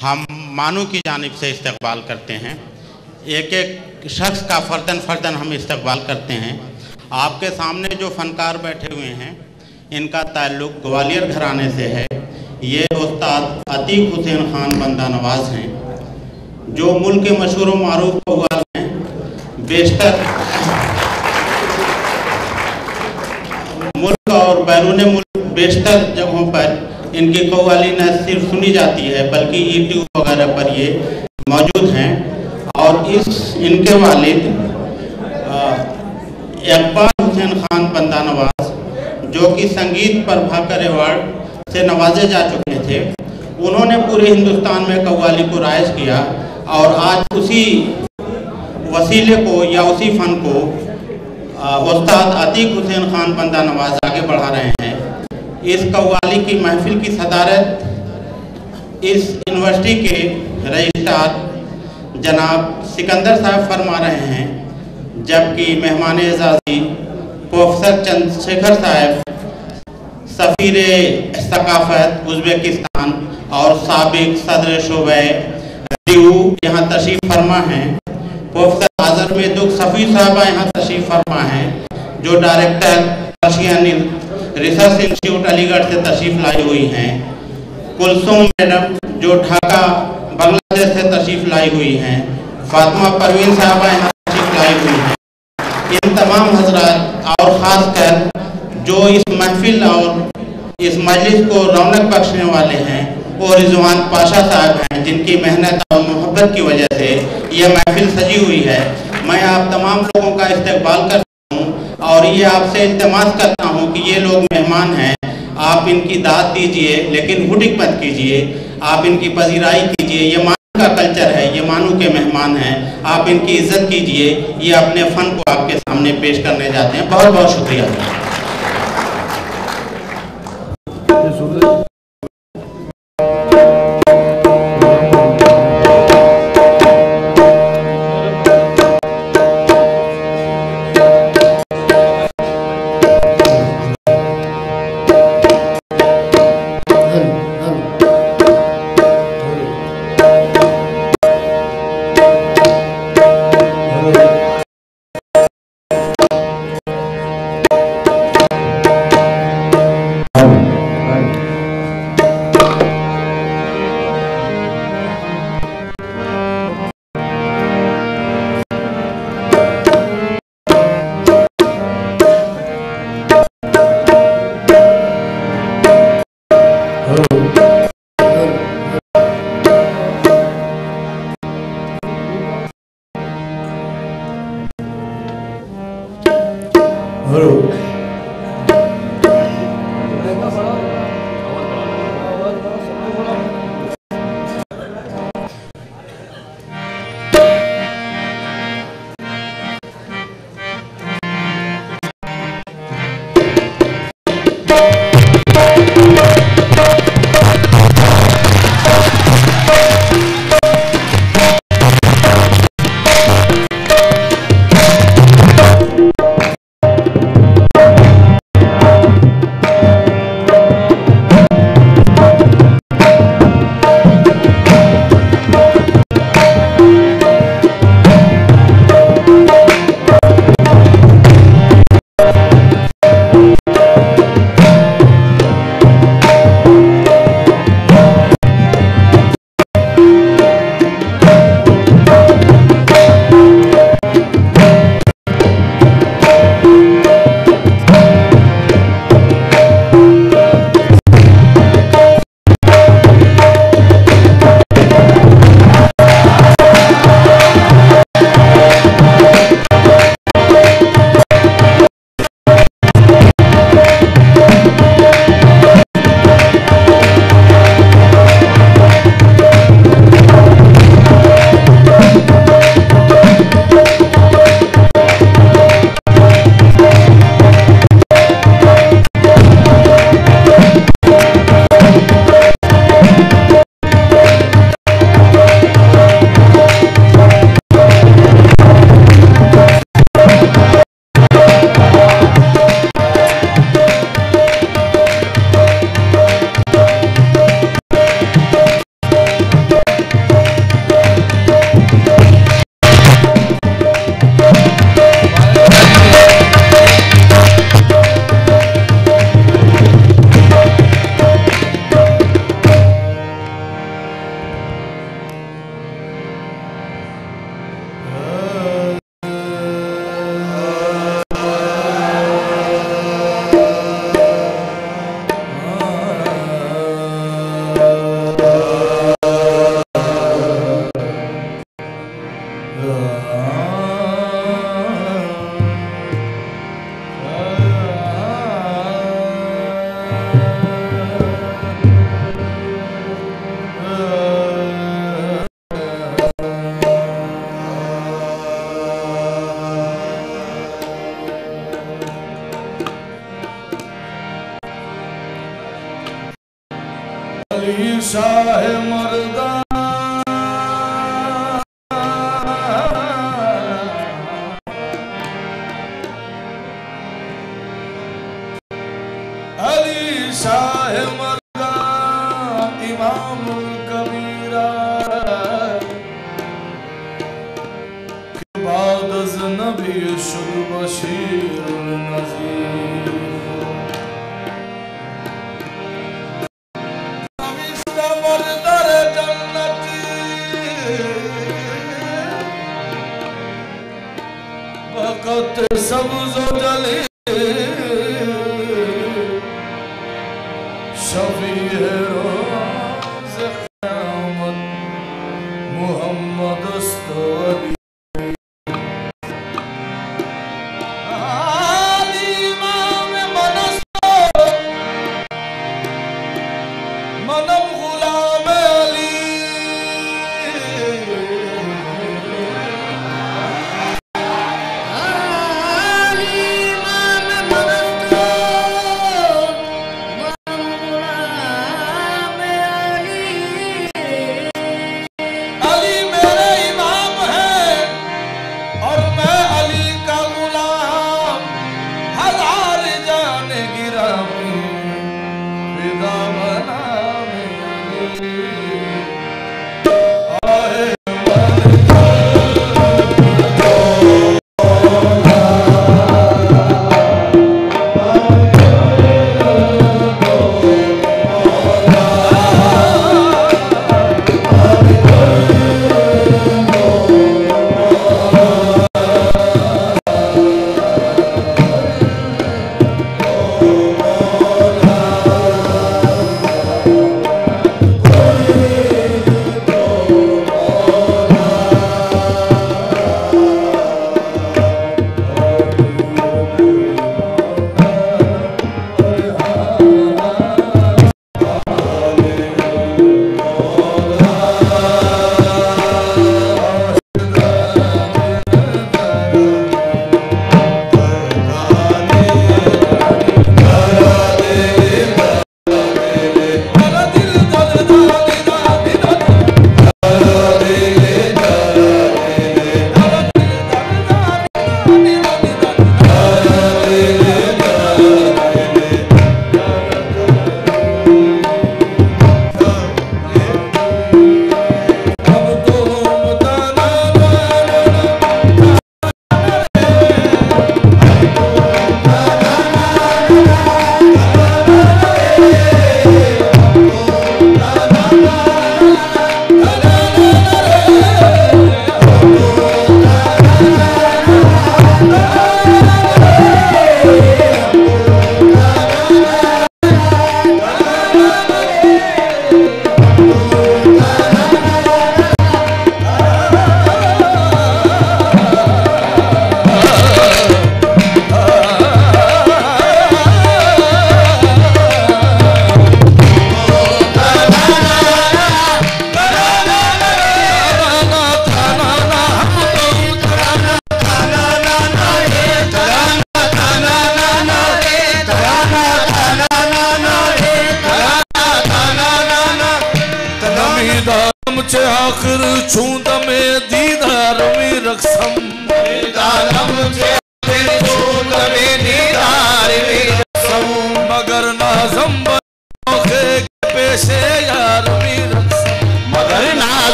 हम मानू की जानब से इस्तकबाल करते हैं। एक एक शख्स का फ़र्दन फ़र्दन हम इस्तकबाल करते हैं। आपके सामने जो फ़नकार बैठे हुए हैं, इनका ताल्लुक़ ग्वालियर घराने से है। ये उस्ताद अतीक हुसैन ख़ान बंदा नवाज़ हैं, जो मुल्क के मशहूर मरूफ कव्वाल हैं। बेशतर मुल्क और बैरून मुल्क बेशतर जगहों पर इनकी कव्वाली न सिर्फ़ सुनी जाती है, बल्कि यूट्यूब वगैरह पर ये मौजूद हैं। और इस इनके वालिद इकबाल हुसैन खान बंदा नवाज़ जो कि संगीत पर भाकर अवार्ड से नवाजे जा चुके थे, उन्होंने पूरे हिंदुस्तान में कव्वाली को राइज किया और आज उसी वसीले को या उसी फ़न को उस्ताद अतीक हुसैन खान बंदा नवाज़ आगे बढ़ा रहे हैं। इस कव्वाली की महफिल की सदारत, इस यूनिवर्सिटी के रजिस्ट्रार जनाब सिकंदर साहब फरमा रहे हैं, जबकि मेहमान एजाजी प्रोफेसर चंद्रशेखर साहब, सफ़ीर सकाफ़त उज़्बेकिस्तान और सबक सदर शोबे यहाँ तशरीफ़ फरमा हैं। प्रोफेसर आजर में दुख सफ़ी साहबा यहाँ तशरीफ़ फरमा हैं, जो director Persian research institute Aligarh से तशरीफ़ लाई हुई हैं। कुलसुम मैडम, जो ढाका, बांग्लादेश से तशरीफ़ लाई हुई हैं। फातिमा परवीन साहबा यहाँ तशरीफ़ लाई हुई हैं। इन तमाम हजरात, और ख़ास कर जो इस महफिल और इस मजलिस को रौनक बख्शने वाले हैं, वो रिजवान पाशा साहब हैं, जिनकी मेहनत और मोहब्बत की वजह से यह महफिल सजी हुई है। मैं आप तमाम लोगों का इस्तेबाल करता हूँ और ये आपसे इल्तमास करता हूँ कि ये लोग मेहमान हैं। आप इनकी दाद दीजिए, लेकिन हुडिक मत कीजिए। आप इनकी पजीराई कीजिए। ये मानू का कल्चर है, ये मानू के मेहमान हैं। आप इनकी इज़्ज़त कीजिए। ये अपने फ़न को आपके सामने पेश करने जाते हैं। बहुत बहुत शुक्रिया।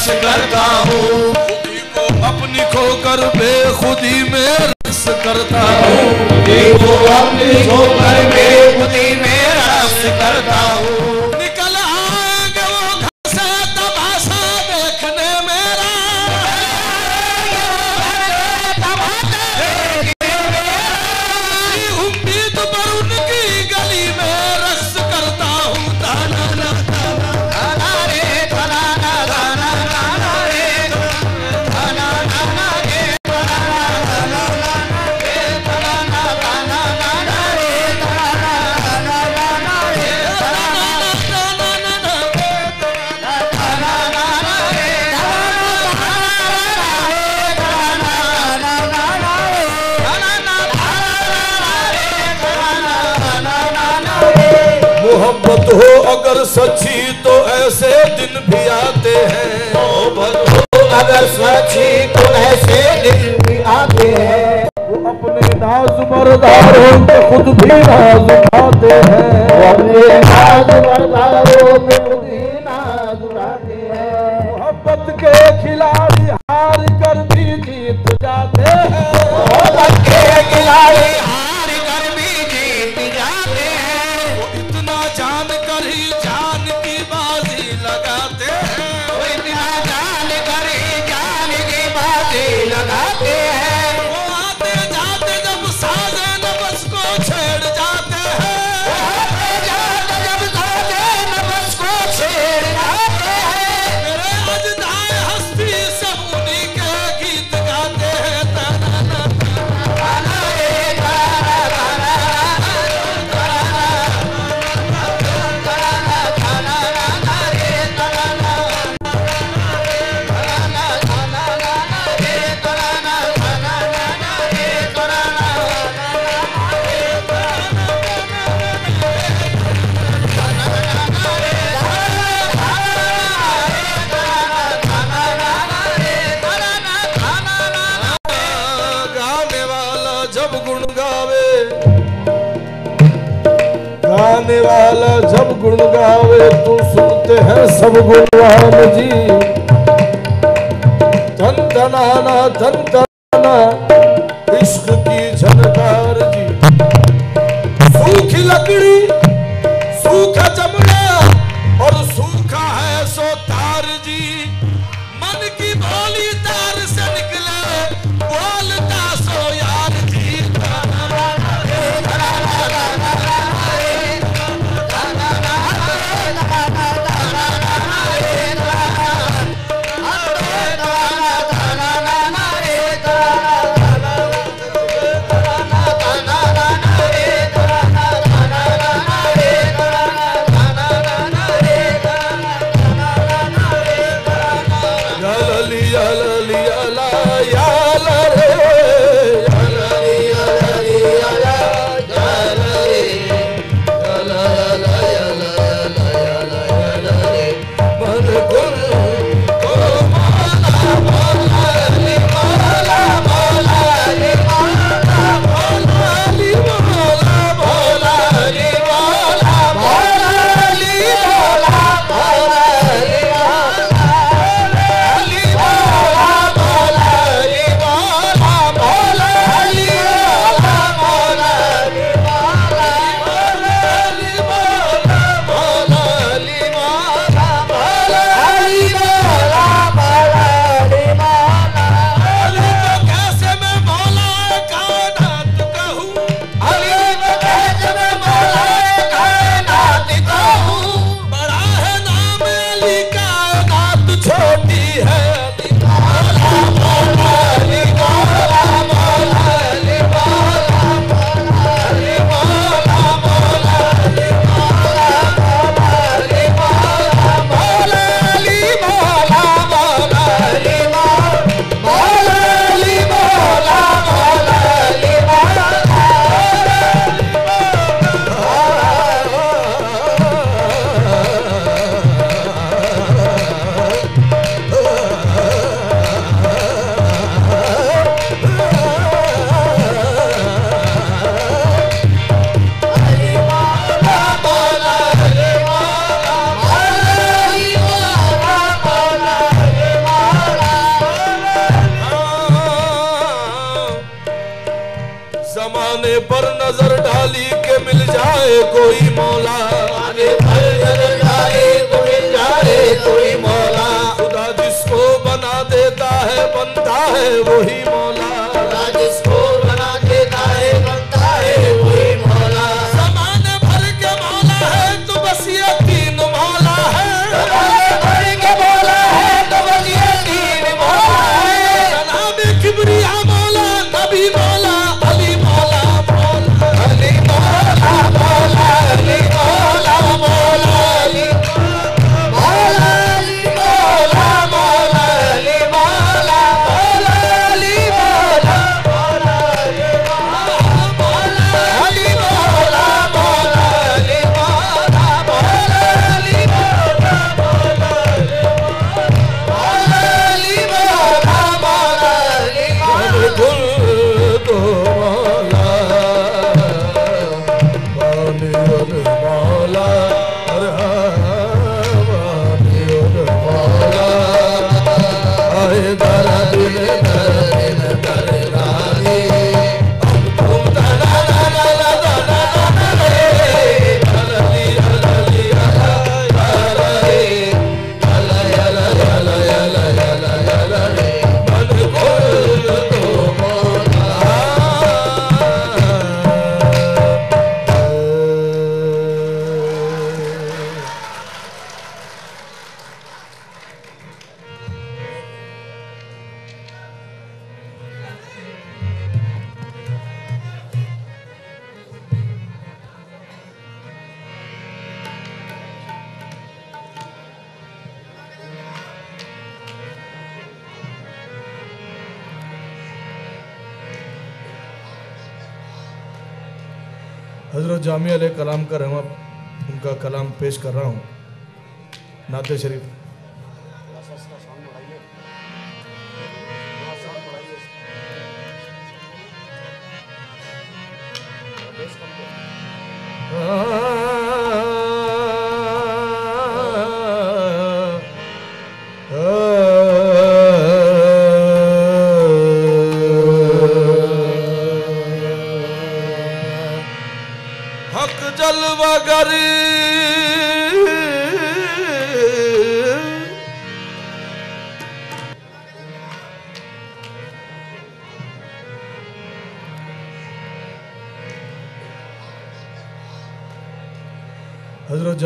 बस करता हूँ। को अपनी खोकर बेखुदी में रस करता हूँ। अपनी खोकर बेखुदी में रस करता हूँ। अगर सची तो ऐसे दिन भी आते हैं। तो अगर सच्ची तो ऐसे दिन भी आते हैं। वो अपने नाज मरदार खुद भी नाज उठाते हैं। अपने नाज तू सुनते हैं सब गुरुवान जी। धन धनाना धन धन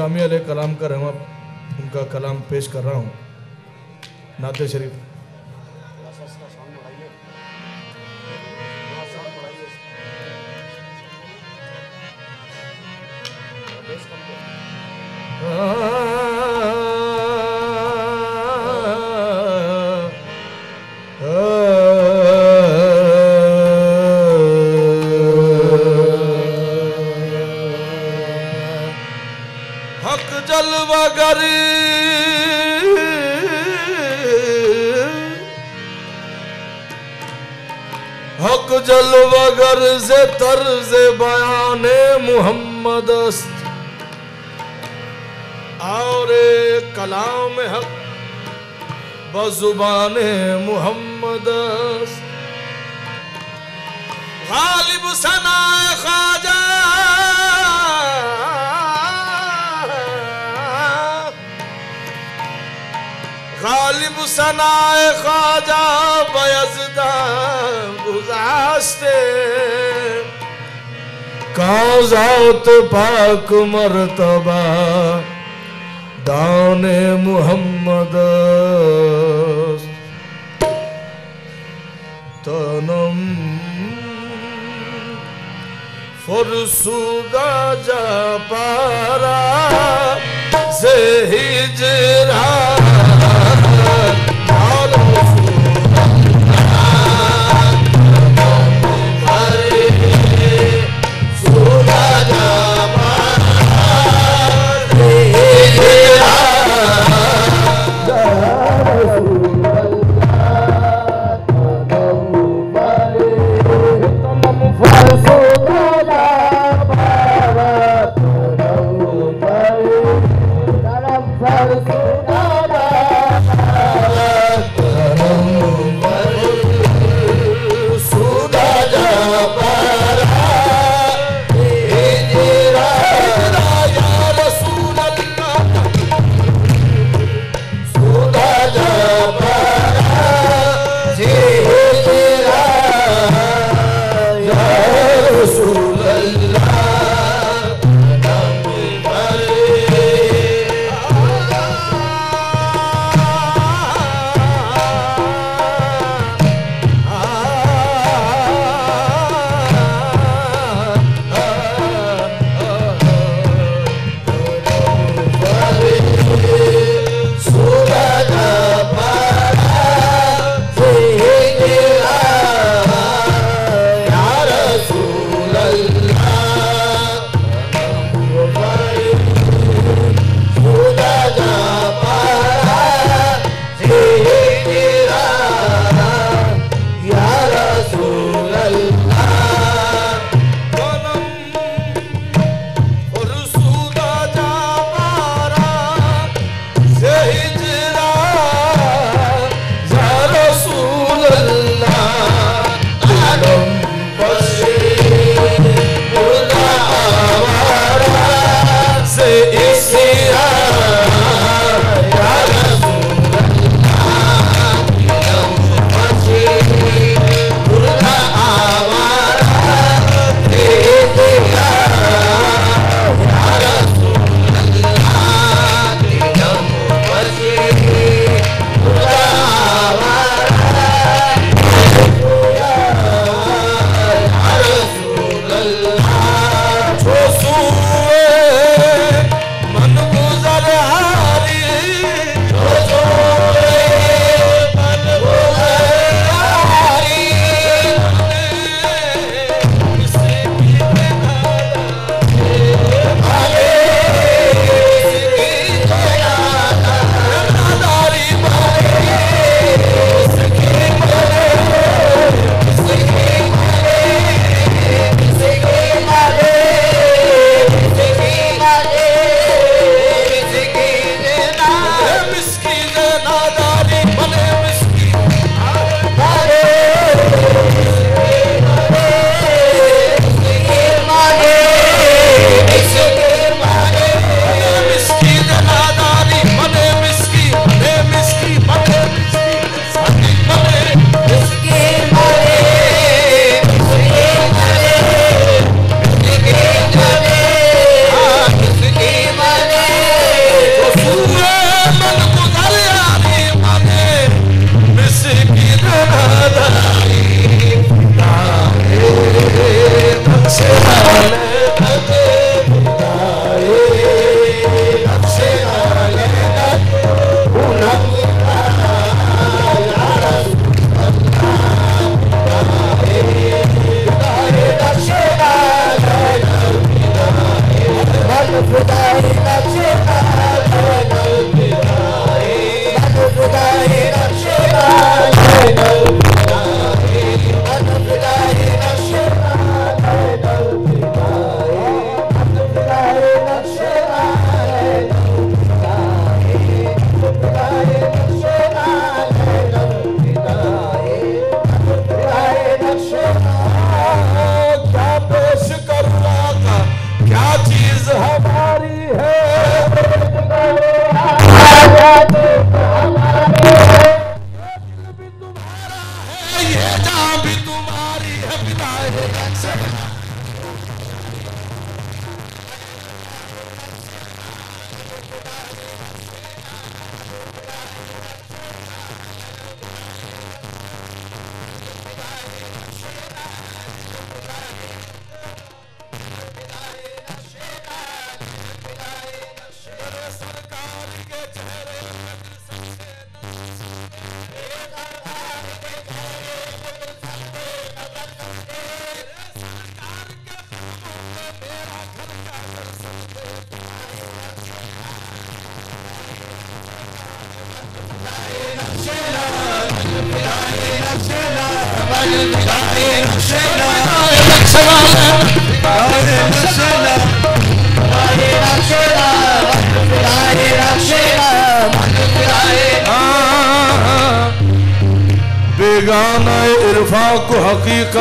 जामिया कलाम का रहमा उनका कलाम पेश कर रहा हूँ। नाते शरीफ। से तर्ज बयान मोहम्मद और कलाम हक, बजुबान मोहम्मद गालिब सना खाजा गालिब सनाए ख्वाजा, बयजदा गुजास्ते कहाँ जाओ पाक मरतबा। दान मुहम्मद। तनम फुरसुदा जा पारा। से हिजरा।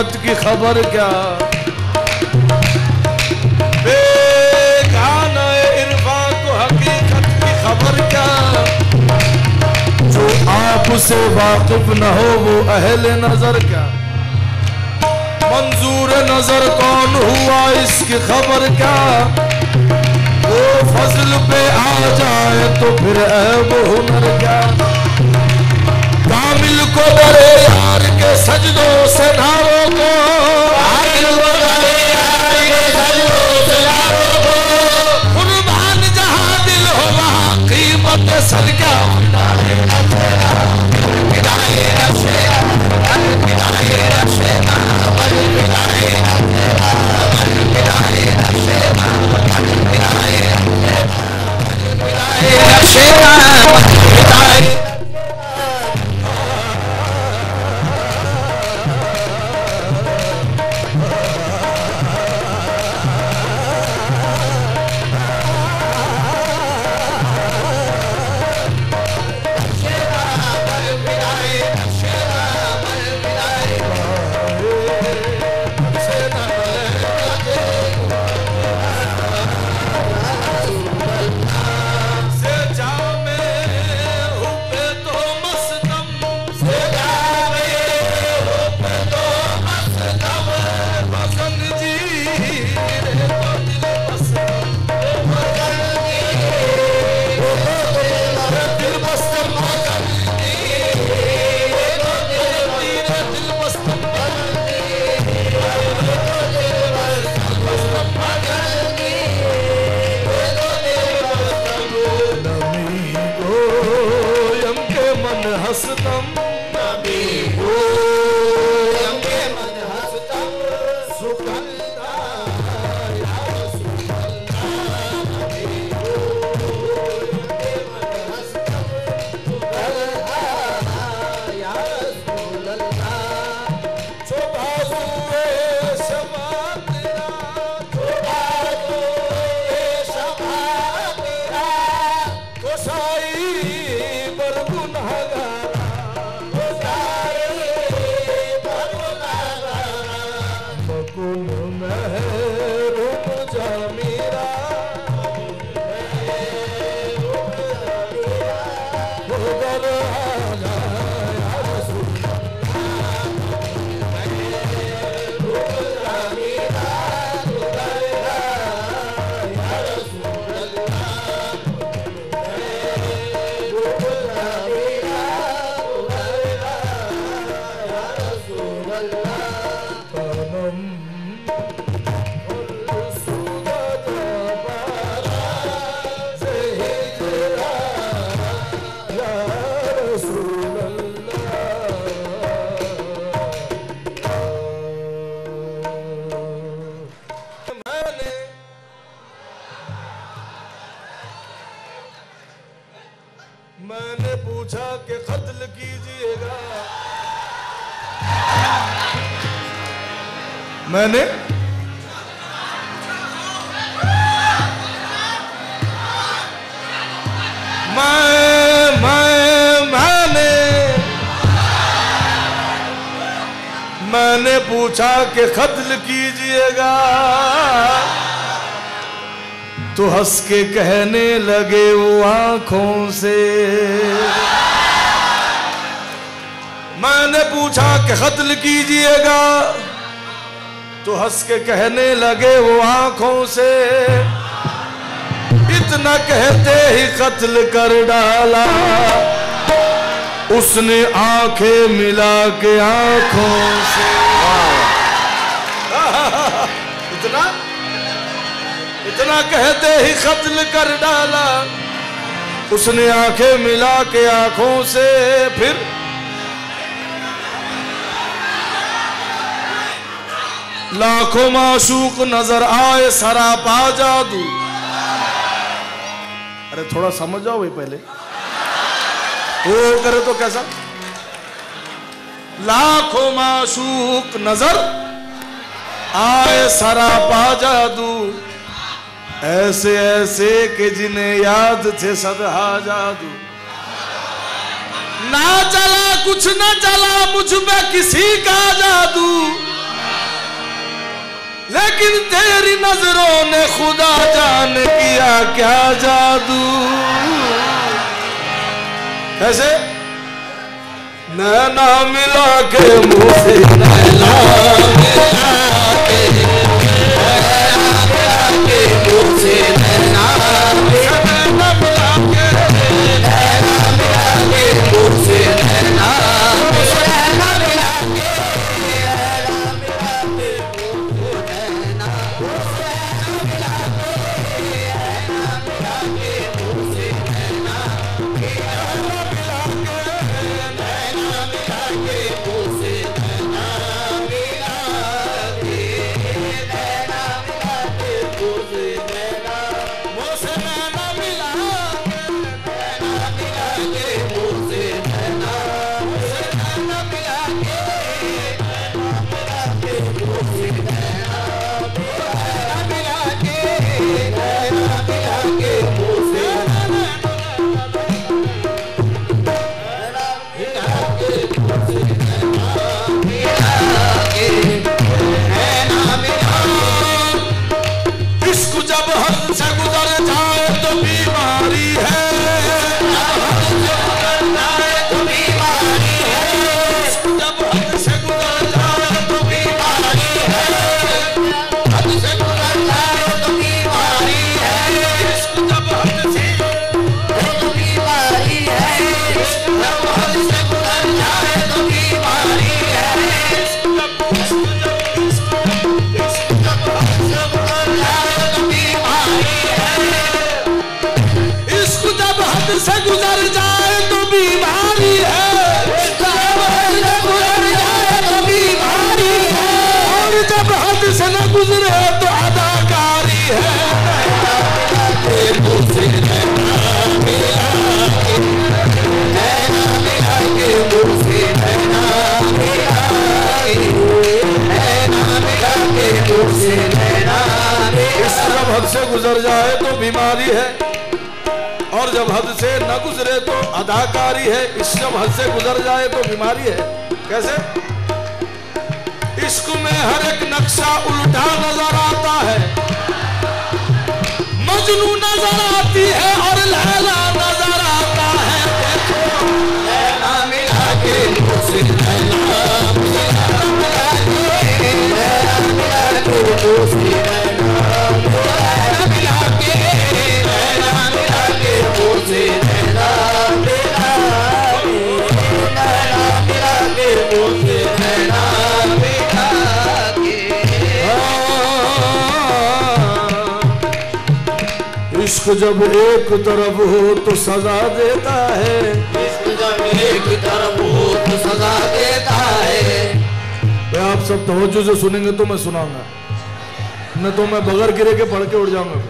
हकीकत की खबर क्या? इरफा को खबर क्या? जो वाकिफ न हो, वो अहल नज़र क्या? मंजूर नज़र कौन हुआ, इसकी खबर क्या? वो फजल पे आ जाए तो फिर ऐब हुनर क्या? कामिल को बड़े यार के सजदों से नारों को। को। के को दिल सदका से कीजिएगा। तो हंस के कहने लगे वो आँखों से। मैंने पूछा कि कत्ल कीजिएगा। तो हंस के कहने लगे वो आँखों से। इतना कहते ही कत्ल कर डाला। उसने आँखें मिला के आँखों से। इतना कहते ही कत्ल कर डाला। उसने आँखें मिला के आँखों से फिर लाखों माशूक नज़र आए, सरापा जादू। अरे थोड़ा समझ जाओ भाई पहले। वो करे तो कैसा? लाखों माशूक नज़र आए, सरापा जादू। ऐसे ऐसे के जिन्हें याद थे सदहा जादू। ना चला, कुछ न चला, मुझ पे किसी का जादू। लेकिन तेरी नज़रों ने खुदा जान किया क्या जादू। कैसे? नैना मिला के मुझे नैना नैना गुजर जाए तो बीमारी है। और जब हद से न गुजरे तो अदाकारी है। इस जब हद से गुजर जाए तो बीमारी है। कैसे? इश्क में हर एक नक्शा उल्टा नज़र आता इश्क जब एक तरफ़ हो तो सजा देता है। इश्क जब एक तरफ़ हो तो सजा देता है। तो आप सब तवज्जो से सुनेंगे तो मैं सुनाऊँगा। न तो मैं बगैर गिरे के पढ़ के उड़ जाऊँगा।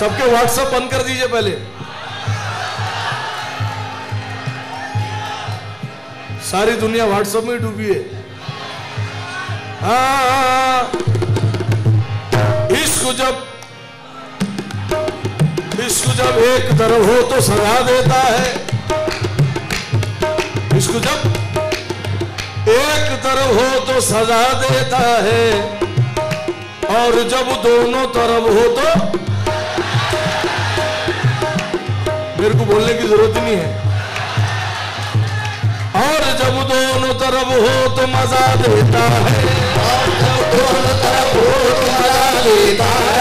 सबके व्हाट्सएप बंद कर दीजिए पहले। सारी दुनिया व्हाट्सएप में ही डूबी है हाँ। जब इश्क जब एक तरफ़ हो तो सजा देता है। इश्क जब एक तरफ़ हो तो सजा देता है। और जब दोनों तरफ़ हो तो मेरे को बोलने की ज़रूरत नहीं है। और जब दोनों तरफ़ हो तो मज़ा देता है। और जब दोनों तरफ़ हो तो मज़ा देता है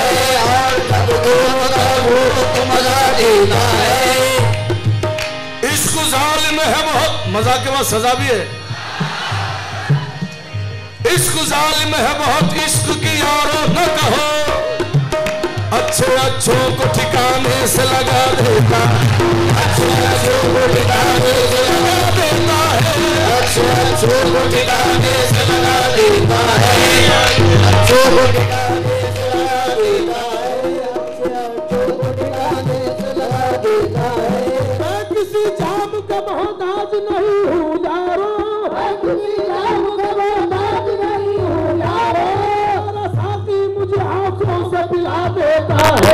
भूत मज़ा है। बहुत, मज़ा के बाद सजा भी है। इश्क जालिम है बहुत इश्क की यारो न कहो। अच्छे अच्छों को ठिकाने से लगा देता। अच्छे अच्छों को ठिकाने से लगा देता है। अच्छे अच्छों को ठिकाने से लगा देता है। अच्छों को ठिकाने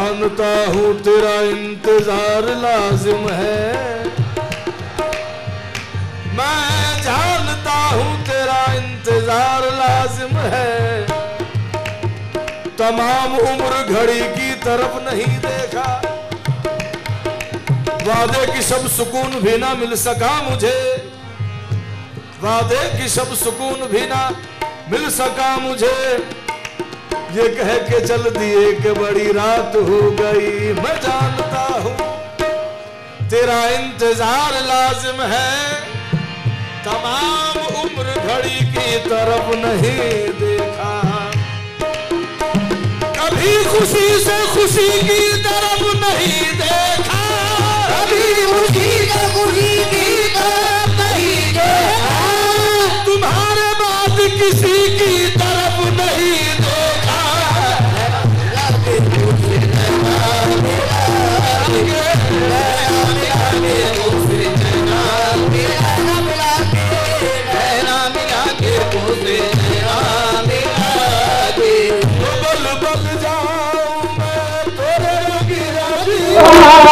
जानता हूँ तेरा इंतज़ार लाजिम है। मैं जानता हूँ तेरा इंतज़ार लाजिम है। तमाम उम्र घड़ी की तरफ़ नहीं देखा। वादे की सब सुकून भी ना मिल सका मुझे। वादे की सब सुकून भी ना मिल सका मुझे। ये कह के चल दिए कि बड़ी रात हो गई। मैं जानता हूँ, तेरा इंतज़ार लाजिम है। तमाम उम्र घड़ी की तरफ़ नहीं देखा। कभी खुशी से खुशी की तरफ़ नहीं देखा। कभी खुशी का खुशी की तरफ़ नहीं देखा। तुम्हारे बाद किसी की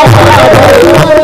¡Vamos!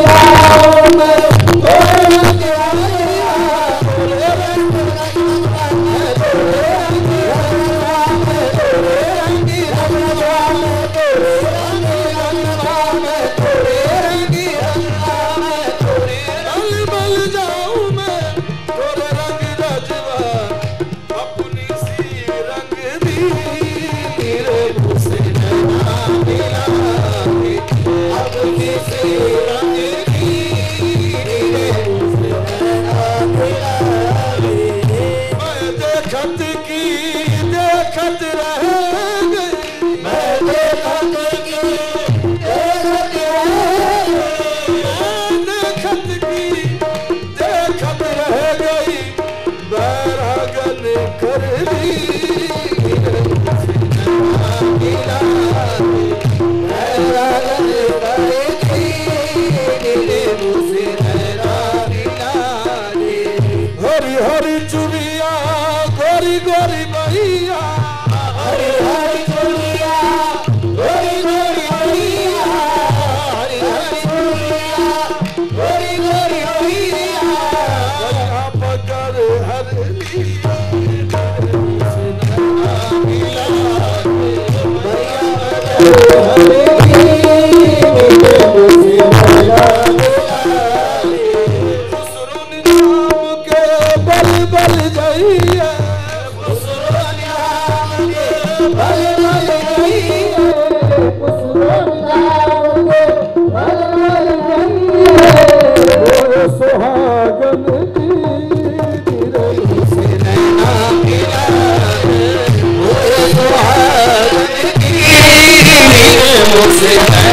Amen.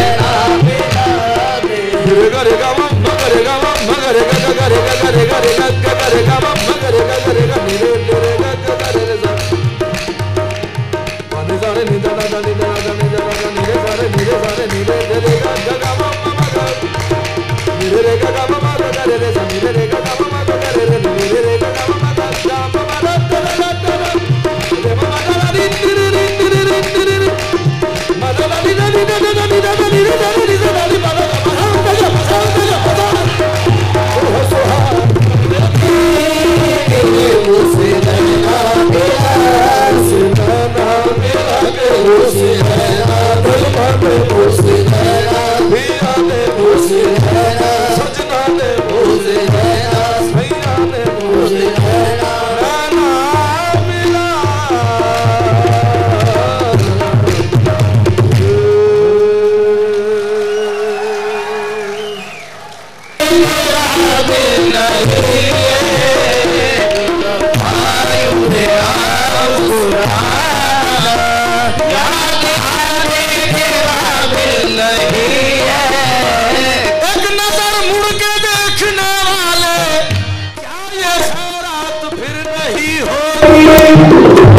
Thank you.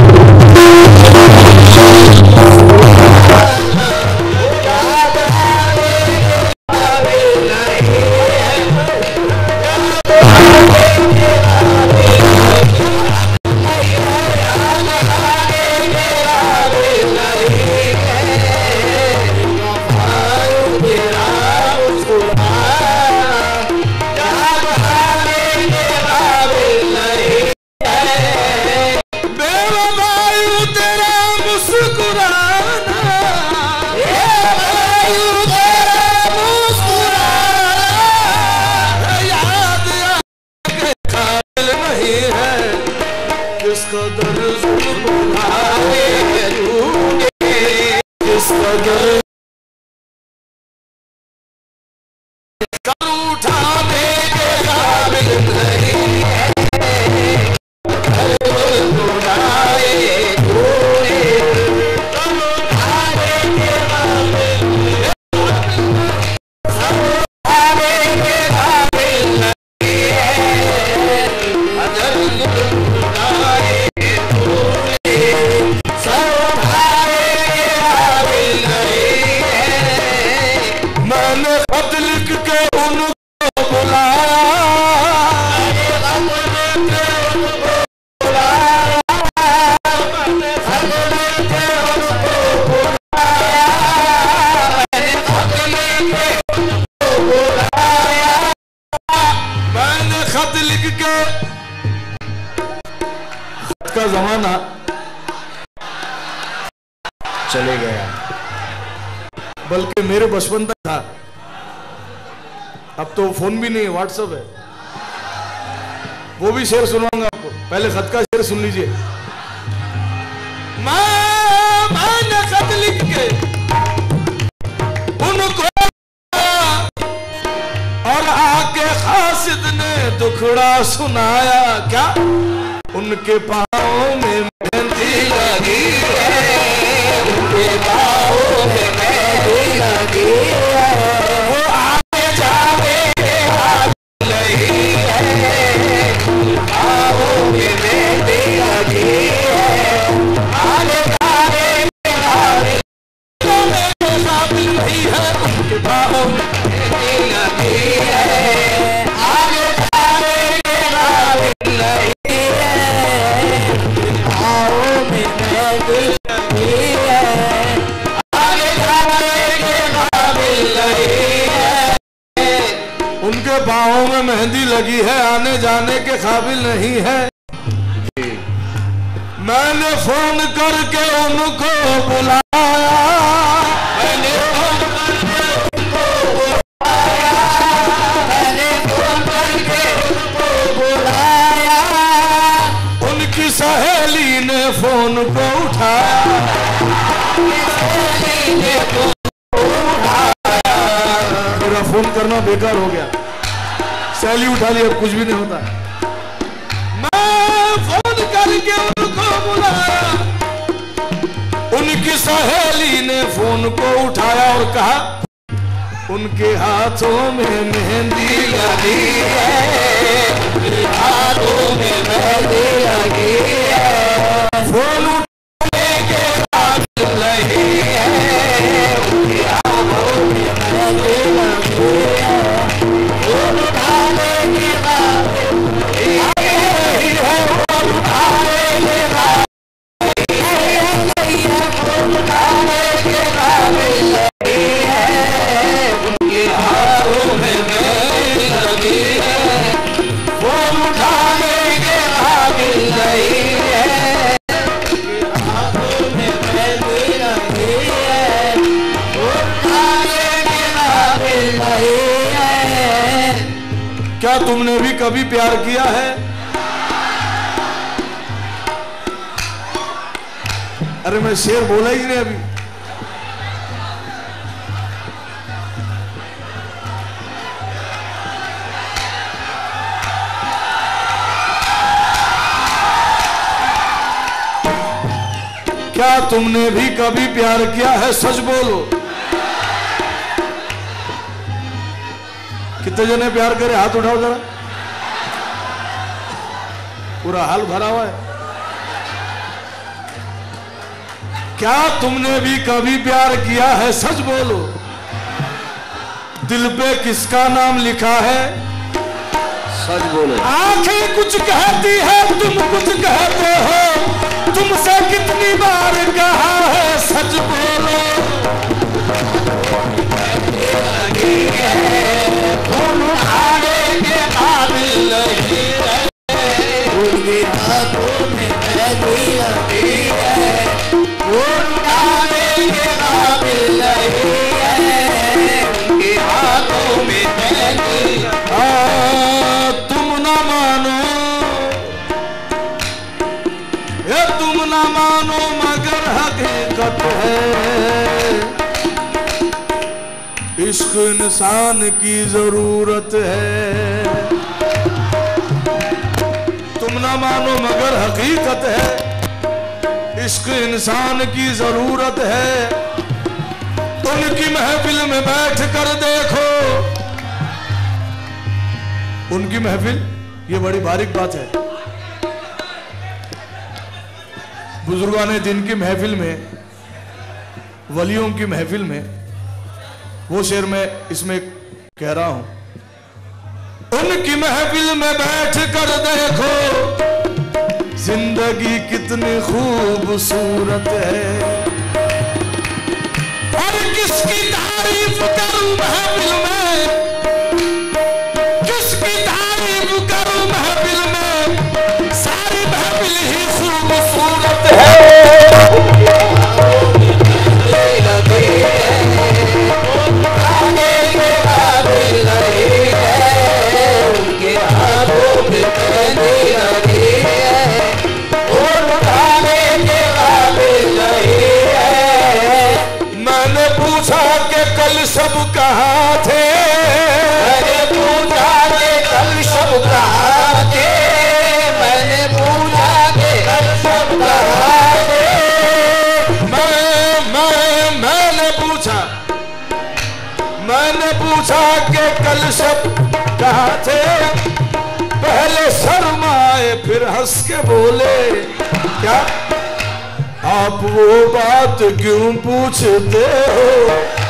था। अब तो फ़ोन भी नहीं है व्हाट्सएप है। वो भी शेर सुनाऊँगा आपको। पहले खत का शेर सुन लीजिए। मैंने खत लिख के उनको और आके खासिद ने दुखड़ा सुनाया। क्या? उनके पाँव में में मेहंदी लगी है, आने जाने के काबिल नहीं है। मैंने फ़ोन करके उनको बुलाया। फ़ोन बुलाया। उनको सहेली ने फ़ोन को उठाया। मेरा फ़ोन करना बेकार हो गया। सैली उठा लिया अब कुछ भी नहीं होता। मैं फ़ोन करके उनको बुलाया। उनकी सहेली ने फ़ोन को उठाया और कहा उनके हाथों में मेहंदी लगी है हाथों में मेहंदी लगी है। फ़ोन बोला ही नहीं अभी। क्या तुमने भी कभी प्यार किया है? सच बोलो। कितने जने प्यार करे? हाथ उठाओ जरा। पूरा हाल भरा हुआ है। क्या तुमने भी कभी प्यार किया है? सच बोलो। दिल पे किसका नाम लिखा है? सच बोलो। आँखें कुछ कहती है तुम कुछ कहते हो। तुमसे कितनी बार कहा है सच बोलो। इश्क इंसान की ज़रूरत है। तुम ना मानो मगर हकीकत है। इश्क इंसान की ज़रूरत है। उनकी महफिल में बैठ कर देखो। उनकी महफिल? ये बड़ी बारीक बात है। बुजुर्गान दिन की महफिल में, वलियों की महफिल में वो शेर मैं इसमें कह रहा हूँ। उनकी महफिल में बैठ कर देखो, ज़िंदगी कितनी खूबसूरत है। और किसकी तारीफ़ करूँ महफिल में? कहाँ थे? मैंने पूछा कि कल सब कहाँ थे? मैंने पूछा कि कल सब कहाँ थे? मैं मैं मैंने पूछा। मैंने पूछा के कल सब कहाँ थे? पहले शर्माए फिर हंस के बोले क्या आप वो बात क्यों पूछते हो?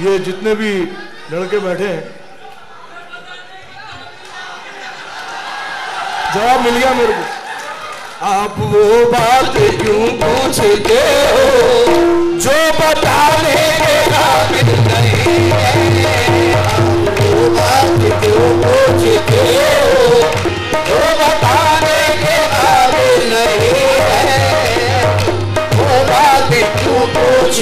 ये जितने भी लड़के बैठे हैं, जवाब मिल गया मेरे को। आप वो बात क्यों पूछते हो? जो बताने के काबिल नहीं वो बात जो पूछते हो? जो बताने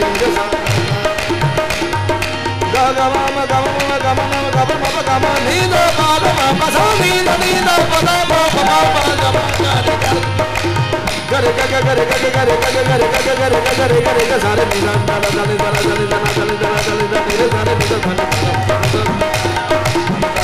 ग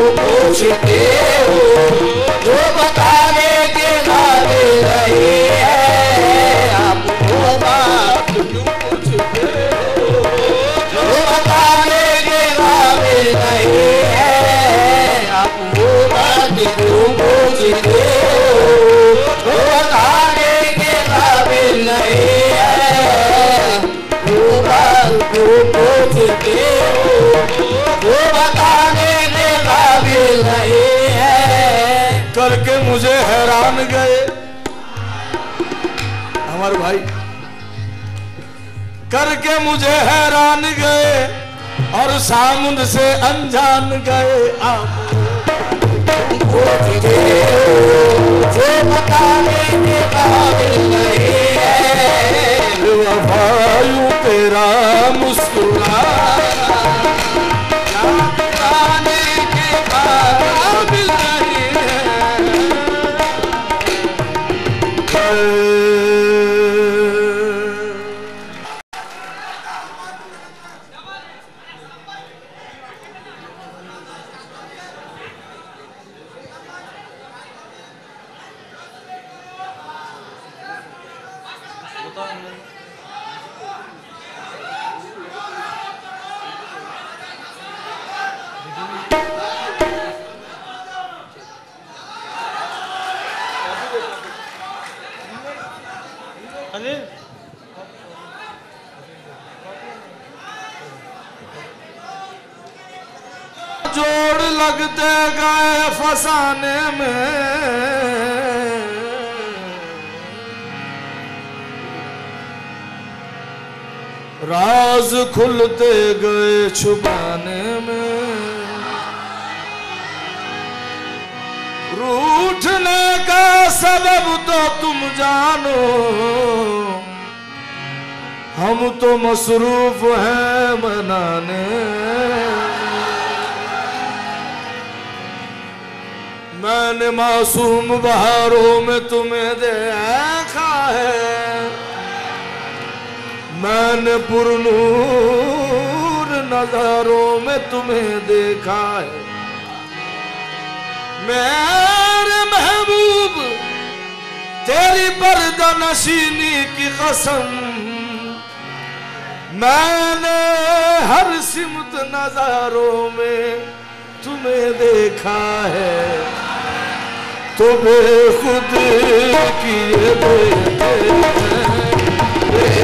बात क्यों पूछते भाई। करके मुझे हैरान गए और सामुन से अनजान गए आप। जो बताने के काबिल नहीं है। वफायू तेरा मुस्कुराना जोड़ लगते गए फसाने में। राज खुलते गए छुपाने में। रूठने का सबब तो तुम जानो। हम तो मसरूफ हैं मनाने। मैंने मासूम बहारों में तुम्हें देखा। मैंने पुरनूर नजारों में तुम्हें देखा है। मेरे महबूब, तेरी पर्दा नशीनी की कसम, मैंने हर सिमत नजारों में तुम्हें देखा है। तुम्हें खुद किए देते हैं।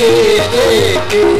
किए देते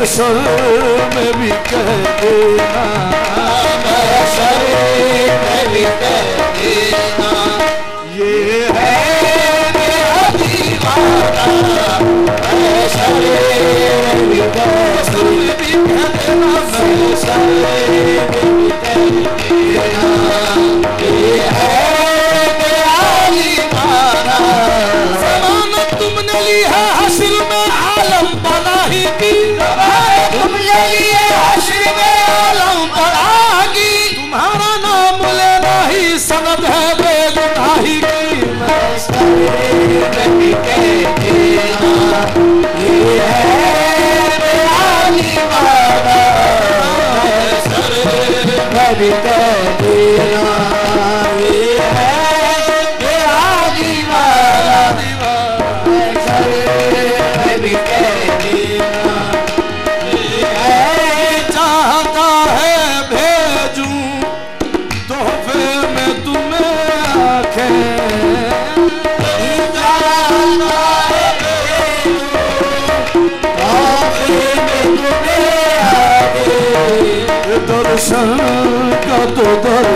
महशर में भी कह देना महशर में भी कह देना। ये है मेरा दीवाना। महशर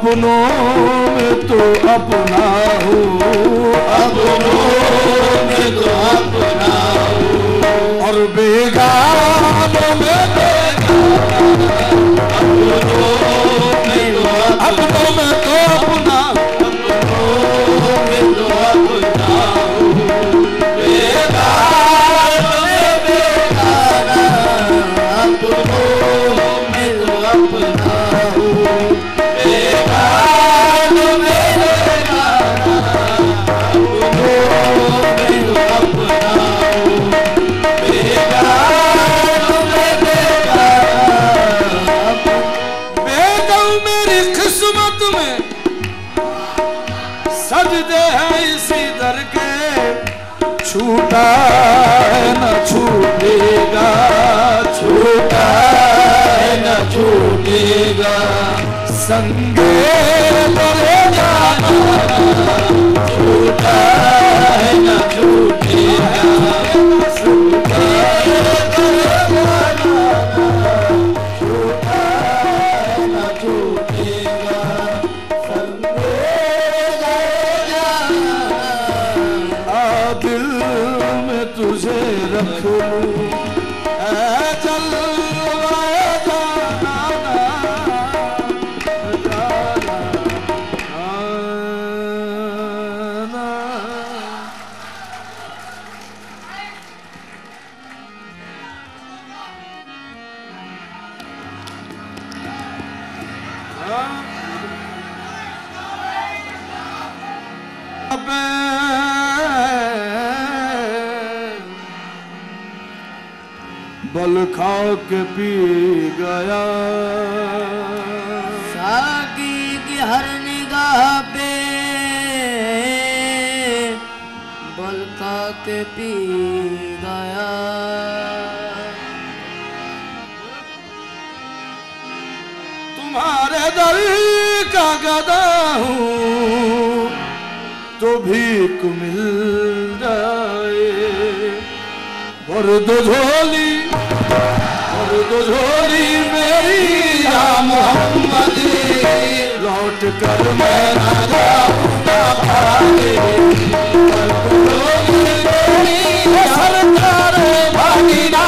अपनों में तो अपना हूँ। और बेगानों संगे जाना छूटा है ना छूटेगा तो भीख मिल जाए। भर दो झोली भर दो झोली मेरी मोहम्मद। लौट कर मैं ना जाऊँगा भागे। दो झोली मेरी सरकार भागी ना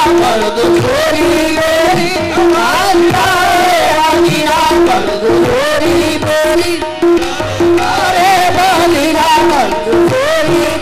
झोली मेरी Thank you.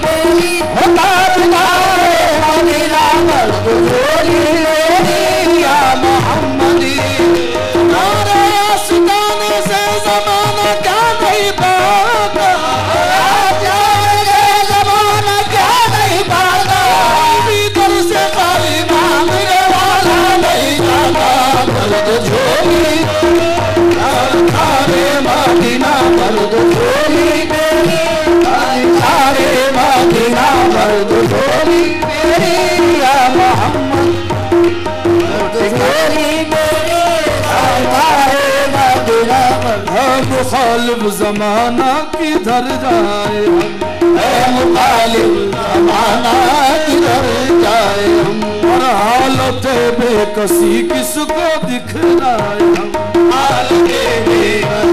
मुखालिफ जमाना किधर जाए हम? है मुखालिफ जमाना किधर जाए हम? और हालत बेकसी किसको दिखलाए हम? हाल के बेकसी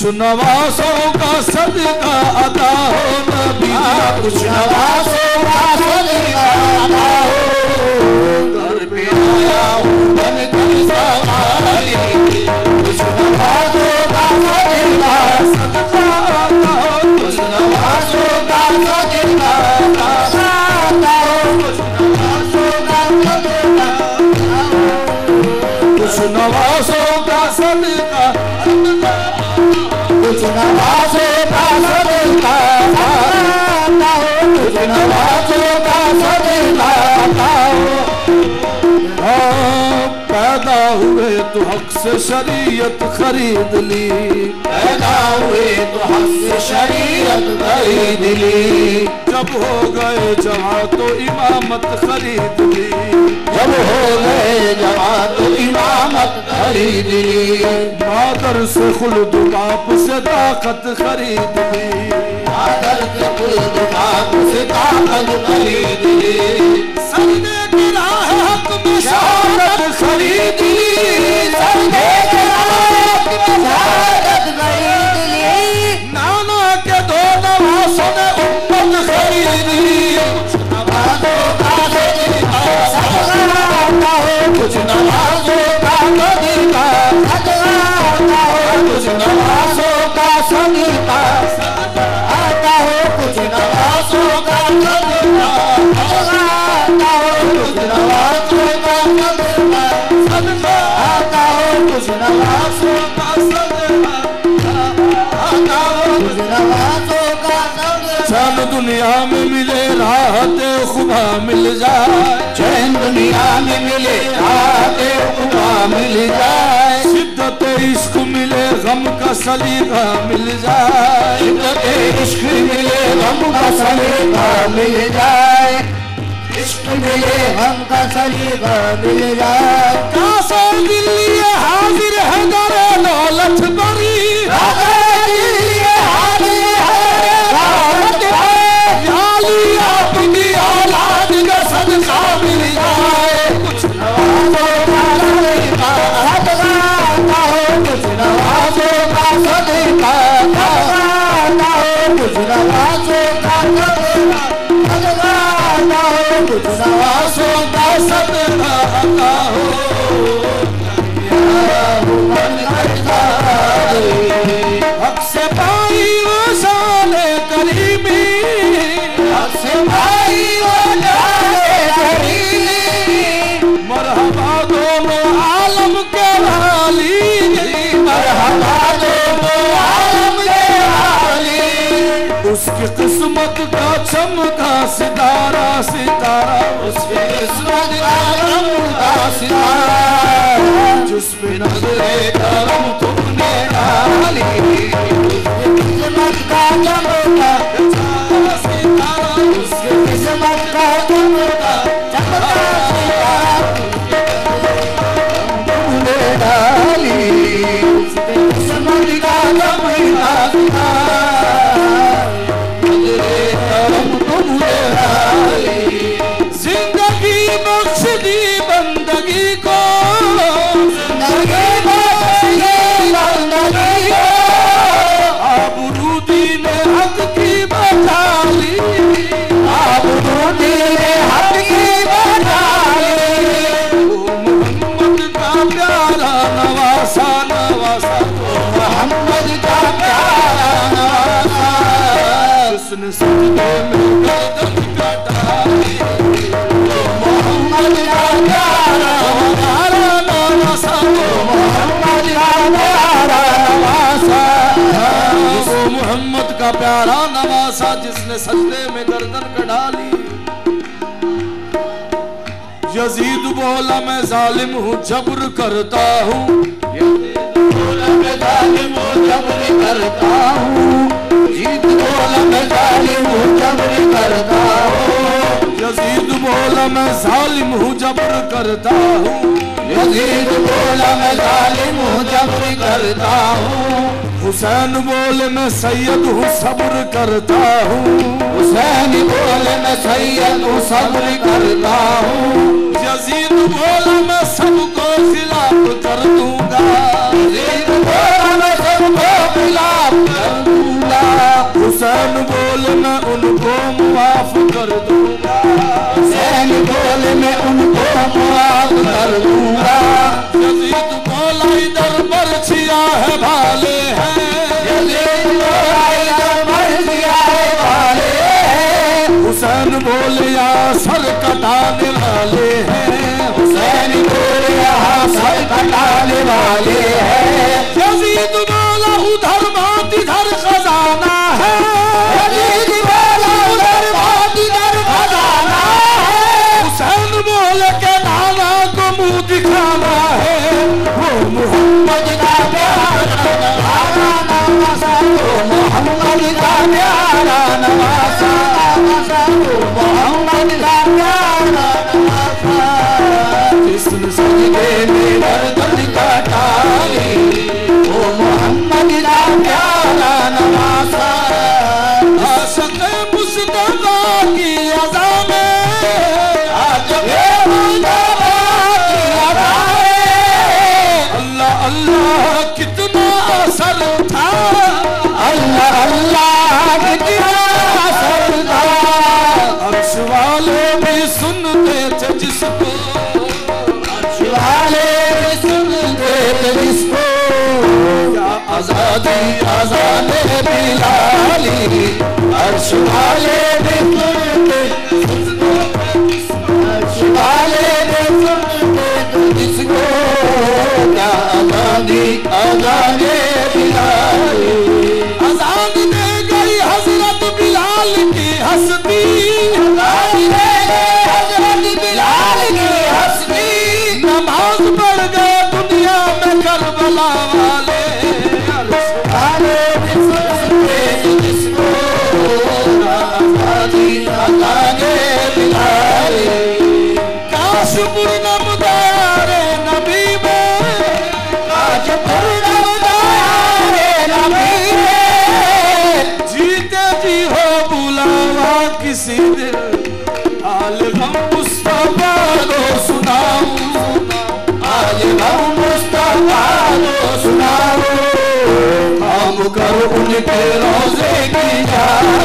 कुछ नवासों का सदका अदा हो नबी। कुछ नवासों का सदका अदा हो। घर पे आया हूँ, बन कर सवारी तो हक से शरीयत खरीद ली। पैदा हुए तो हक से शरीयत खरीद ली। जब हो गए जहाँ तो इमामत खरीद ली। जब हो गए जवान तो इमामत खरीद ली। मादर से खुल्द बाप से ताकत खरीद ली। आदर से खुद बाप से ताकत खरीद ली। सबने की राह हक में शहादत खरीद ली सबने जवाब में शहादत खरीद ली नाना के दो नवासों ने उम्मत खरीद ली नवाजों का सदका सदका आता हो कुछ नवाजों दुनिया में मिले राहत खुदा मिल जाए। चैन दुनिया में मिले आते खुदा मिल जाए। शिद्दत इश्क मिले गम का सलीका मिल जाए। शिद्दत इश्क मिले गम का सलीका मिल जाए। इश्क मिले गम का सलीका मिल जाए। कासो दिल्ली हाजिर है दरे दौलत बरी सितारा सितारा उसके किस्मत का रंग का सितारा जिस पे नजरे नवासा जिसने सजदे में गर्दन कटा ली यजीद बोला, मैं जालिम हूँ, जबर करता हूँ। करता हूँ। जीत बोला, मैं जालिम हूँ, जबर करता हूँ। यजीद बोला, मैं जालिम हूँ, जबर करता हूँ। यजीद बोला, मैं जालिम हूँ, जबर करता हूँ। हुसैन बोले, मैं सैयद हूँ, सब्र करता हूँ। हुसैन बोले, मैं सैयद हूँ, सब्र करता हूँ। यजीद बोला, मैं सबको खिलाफ कर दूँगा। यजीद बोला, मैं सबको खिलाफ कर दूँगा। हुसैन बोल, मैं उनको माफ़ कर दूँगा। हुसैन बोले, मैं उनको माफ़ कर दूँगा। यजीद बोला, इधर बरछिया है भाले हैं। हुसैन बोलिया सर कटाने वाले हैं। हुसैन बोलिया सर कटाने वाले हैं। मोहम्मद बिलाली अर्श वाले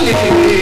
reality.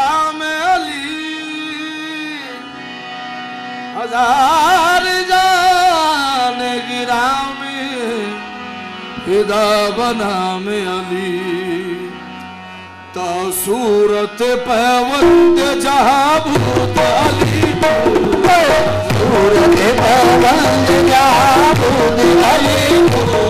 गुलाम अली। हज़ार जान गिराम हिदा बना में अली। ता सूरत पैवंद जहाँ भूत अली। सूरत पवंद जहाँ बूंद अली।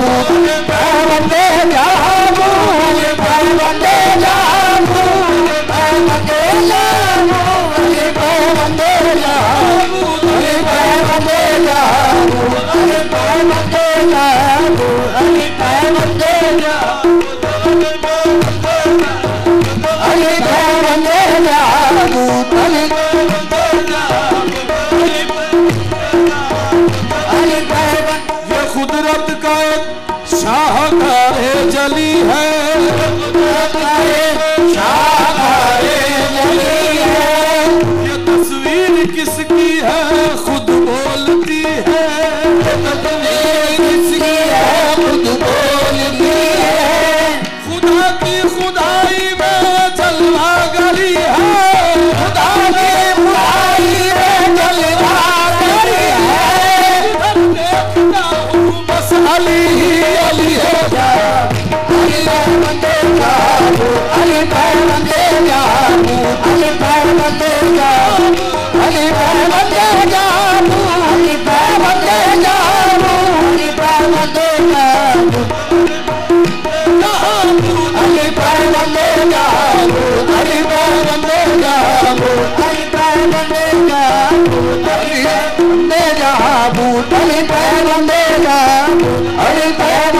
जहाँ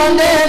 अली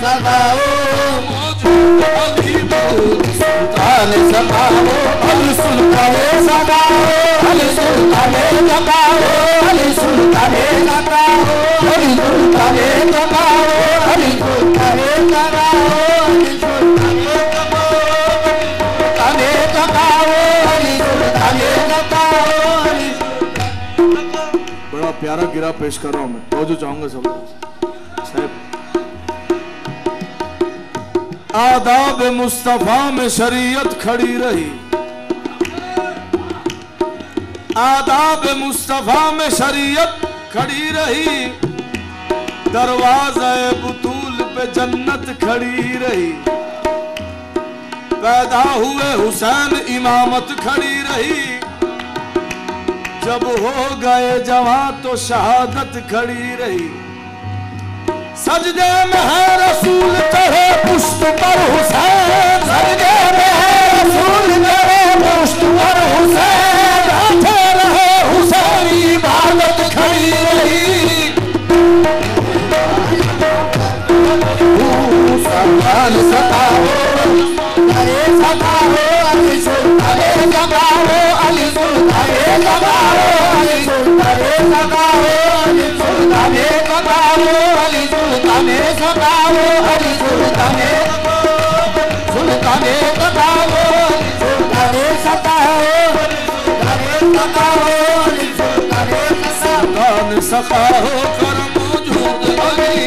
सुल्तान अली सुल्तान अली सुल्तान अली सुल्तान अली सुल्तान अली सुल्तान बड़ा प्यारा गिरा पेश कर रहा हूँ मैं। तो जो चाहूँगा सब। साहब आदाब मुस्तफ़ा में शरीयत खड़ी रही। आदाब मुस्तफ़ा में शरीयत खड़ी रही। दरवाज़ा बुतूल पे जन्नत खड़ी रही। पैदा हुए हुसैन इमामत खड़ी रही। जब हो गए जवां तो शहादत खड़ी रही। सजदे में है रसूल, चढ़े पुष्प पर हुसैन। सजदे में है रसूल, चढ़े पुष्प पर हुसैन। बैठे रहे हुसैन, इबादत खड़ी रही। सुल्तान सताओ अरे सताओ अली सुल्तान सताओ अली सुल्तान सताओ अली सुल्तान सताओ अली सुल्तान सताओ अली सुल्तान सुल्तान सुल्तान सताओ। अली सुल्तान सताओ। अली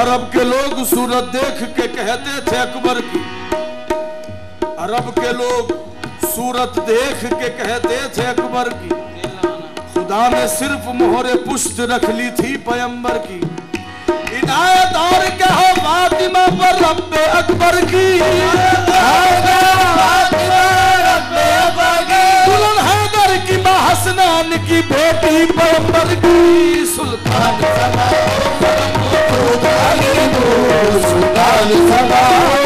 अरब के लोग सूरत देख के कहते थे अकबर की। अरब के लोग सूरत देख के कहते थे अकबर की खुदा ने सिर्फ़ मोहरे पुष्ट रख ली थी पैम्बर की। इनायत और कहो फातिमा पर रब्बे अकबर की। दुल्हन हैदर की माँ हसनान की बेटी पैम्बर की। सुल्तान अली सुल्तान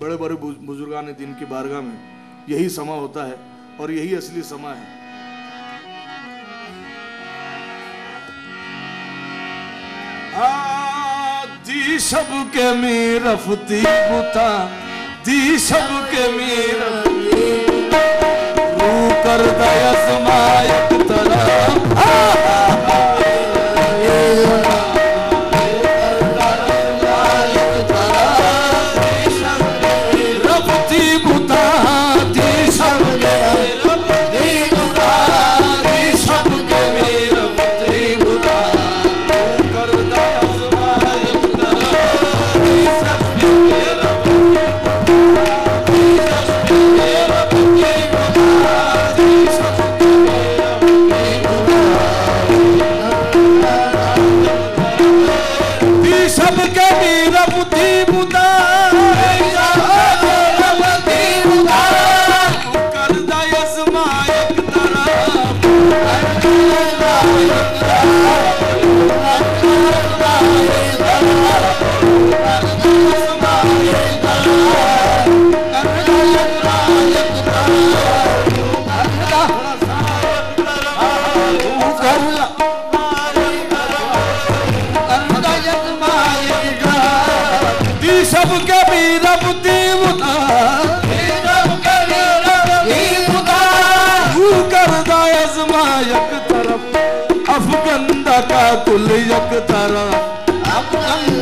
बड़े बड़े बुज- बुजुर्गान दिन की बारगाह में यही समा होता है और यही असली समा है। आ, दी सबके मीरफती बुता दी सबके मीर रू कर दया समायक तरफ़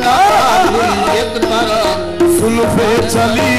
का कुल यक तरफ़ सुल्फे चली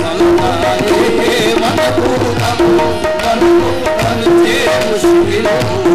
I'm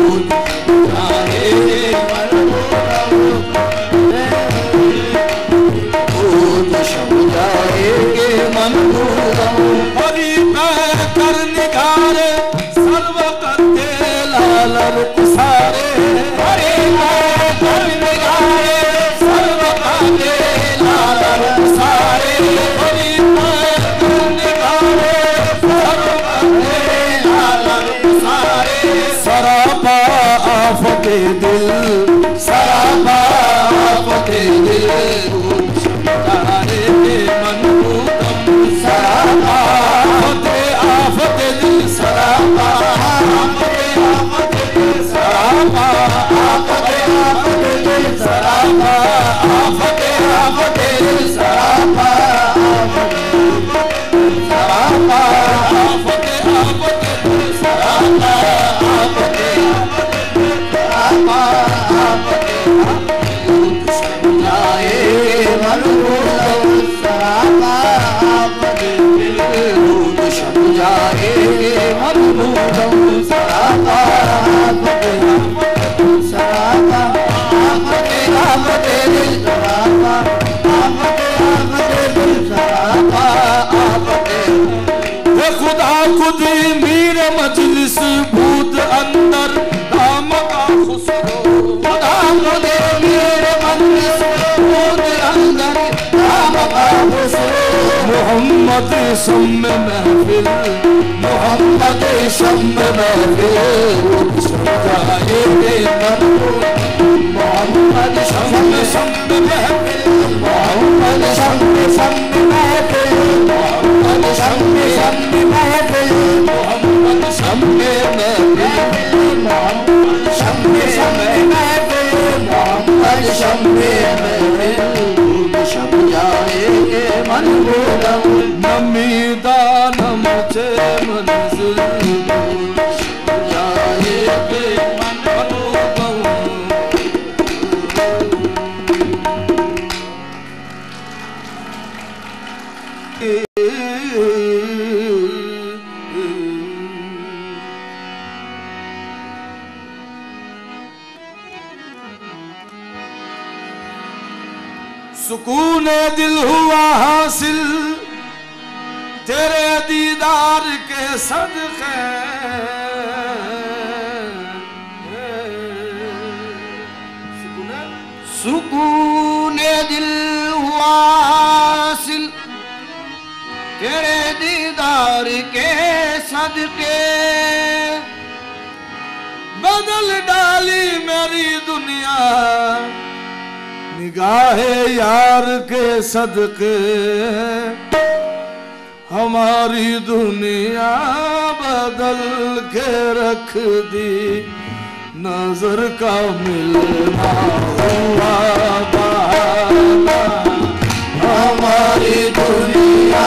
मोहम्मद सुन महफिल मोहम्मद सुन महफिल सुनाए के तनो मोहम्मद सुन सुन महफिल मोहम्मद सुन सुन महफिल मोहम्मद सुन जाए मन गोदम me सदके हमारी दुनिया बदल के रख दी। नज़र का मिलना हुआ हमारी दुनिया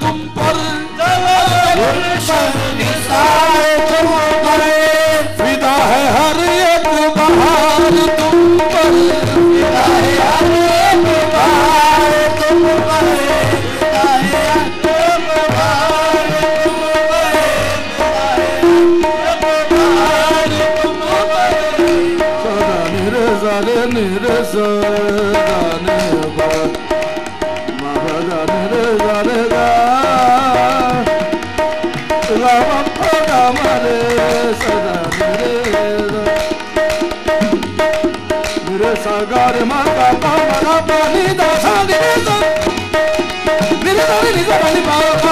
तुम पर गुलशन निसार तुम Baba.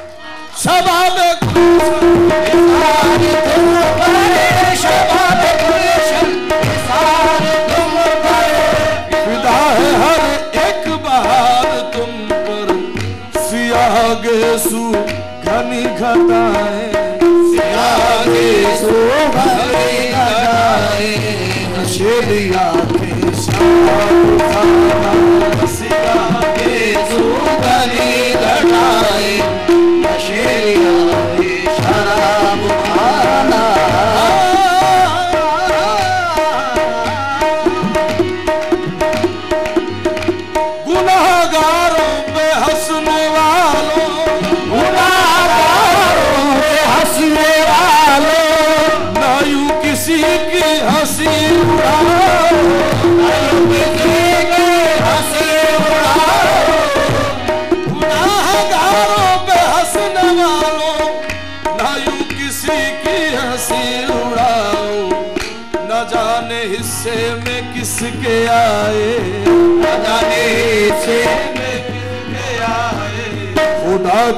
सभा विदा है हर एक बहार तुम पर। सियाह गेसु घनी घटाए। सियाह गेसु घनी घटाए। नशेरिया के साथ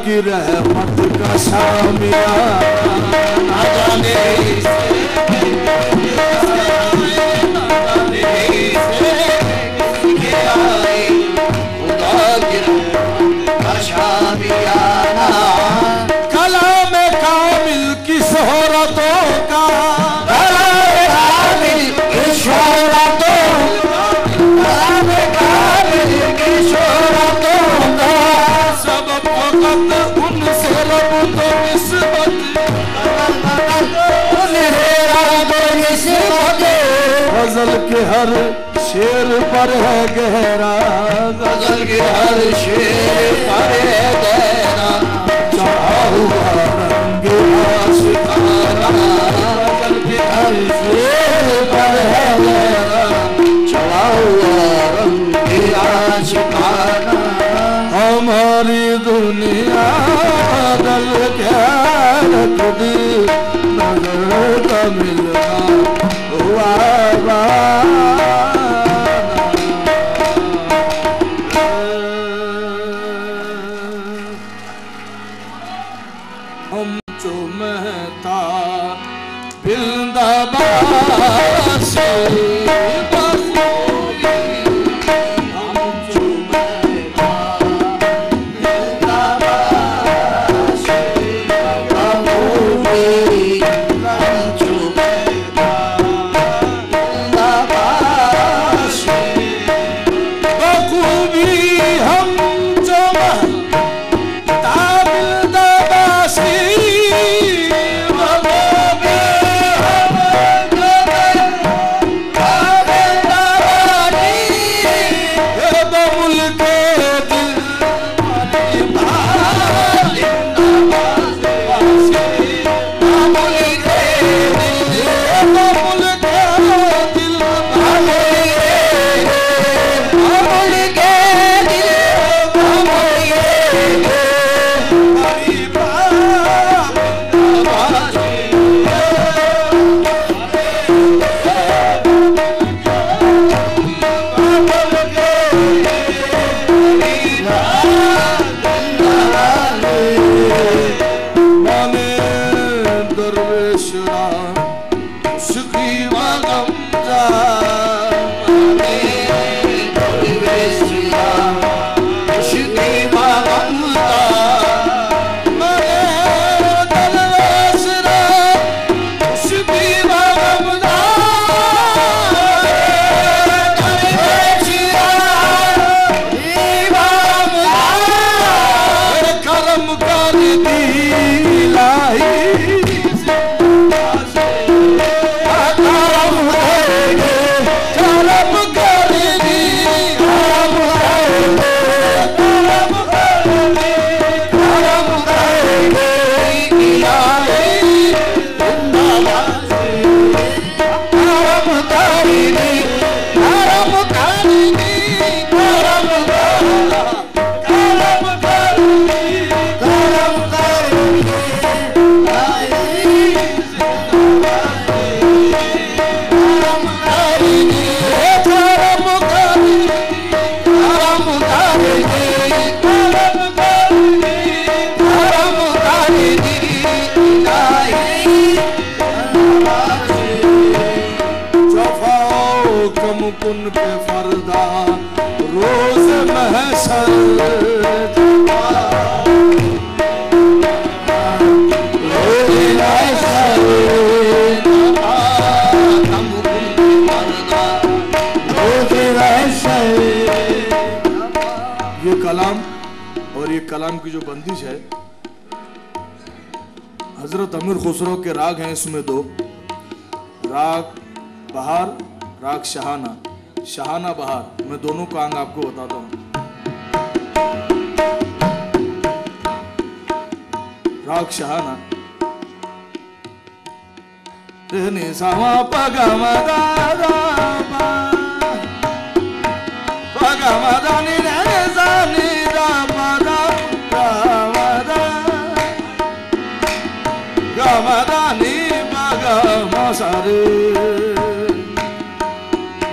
की रहमत का शामिया ना जाने गज़ल के हर शेर पर है गहरा गज़ल के हर शेर पर है गहरा। चढ़ा हुआ के हर शेर हमारी दुनिया दल के खुद नज़र का हम चुमता महता जो बंदिश है, हज़रत अमीर खुसरो के राग हैं इसमें दो। राग बहार, राग शहाना। शहाना बहार, मैं दोनों का अंग आपको बताता हूँ। राग शहाना। रहने सामा पगा मदा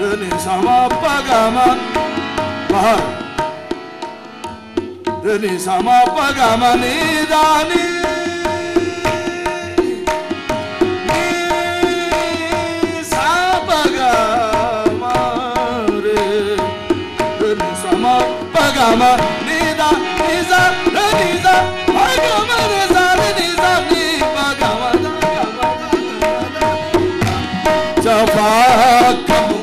Dene sama pagaman bahar Dene sama pagaman idani povo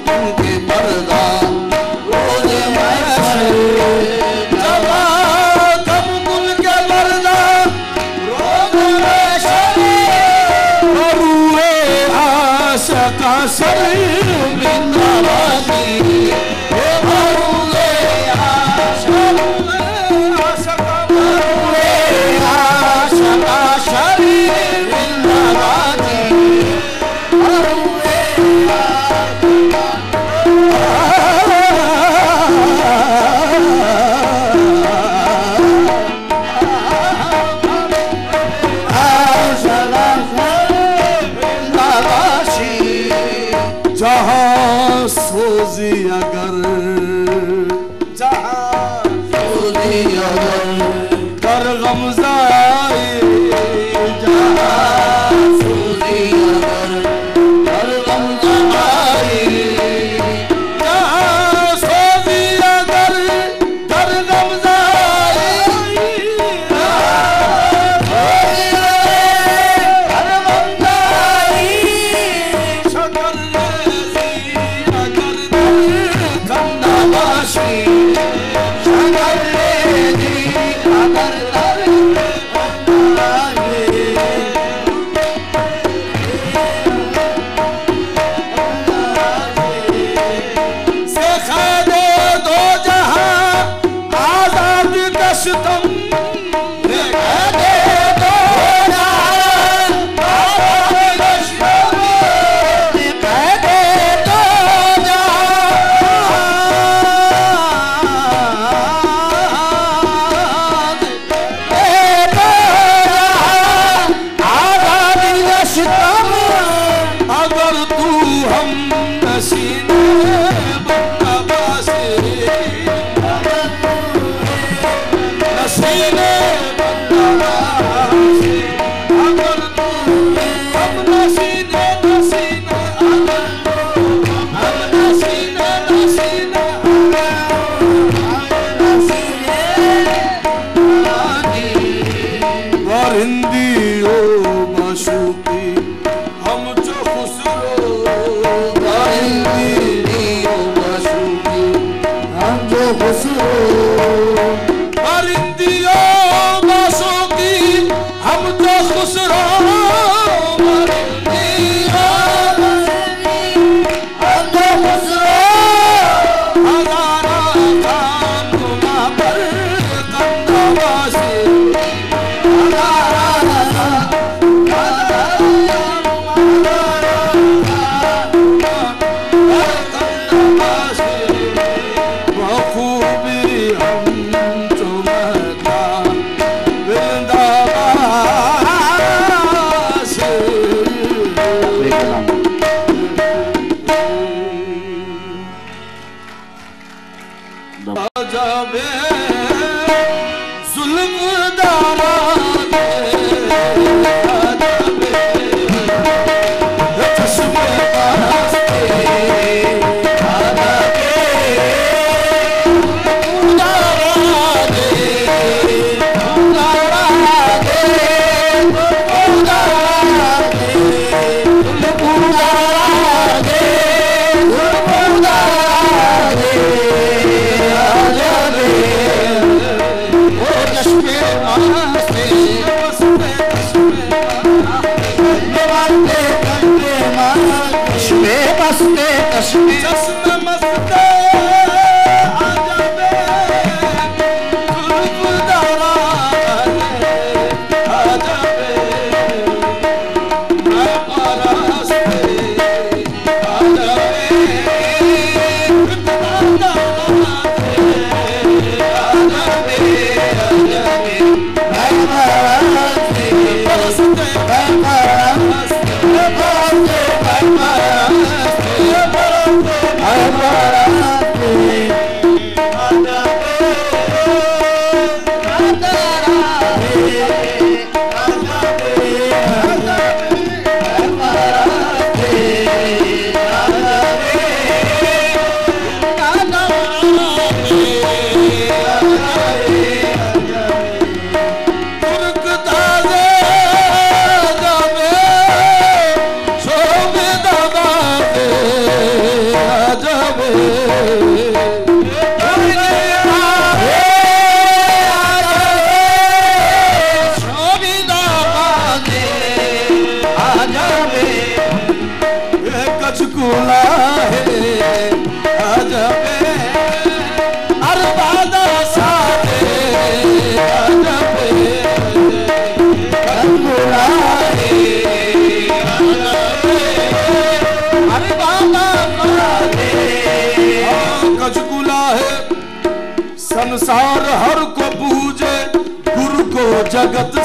को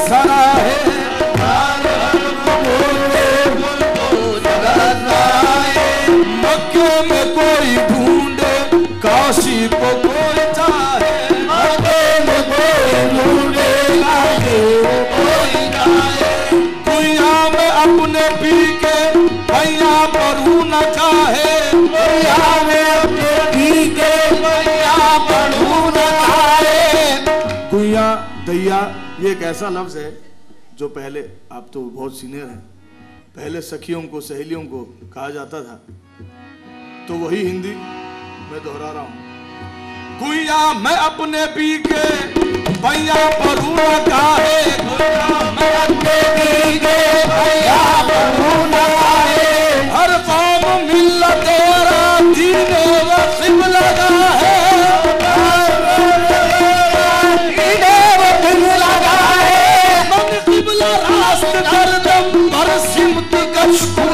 ये एक ऐसा लफ्ज है जो पहले, आप तो बहुत सीनियर हैं, पहले सखियों को, सहेलियों को कहा जाता था। तो वही हिंदी मैं दोहरा रहा हूँ। गुइया मैं अपने पी के भैया पढ़ू न काहे गुइया हर कौम मिल तेरा दीन वसिम लगा है सिमत गछ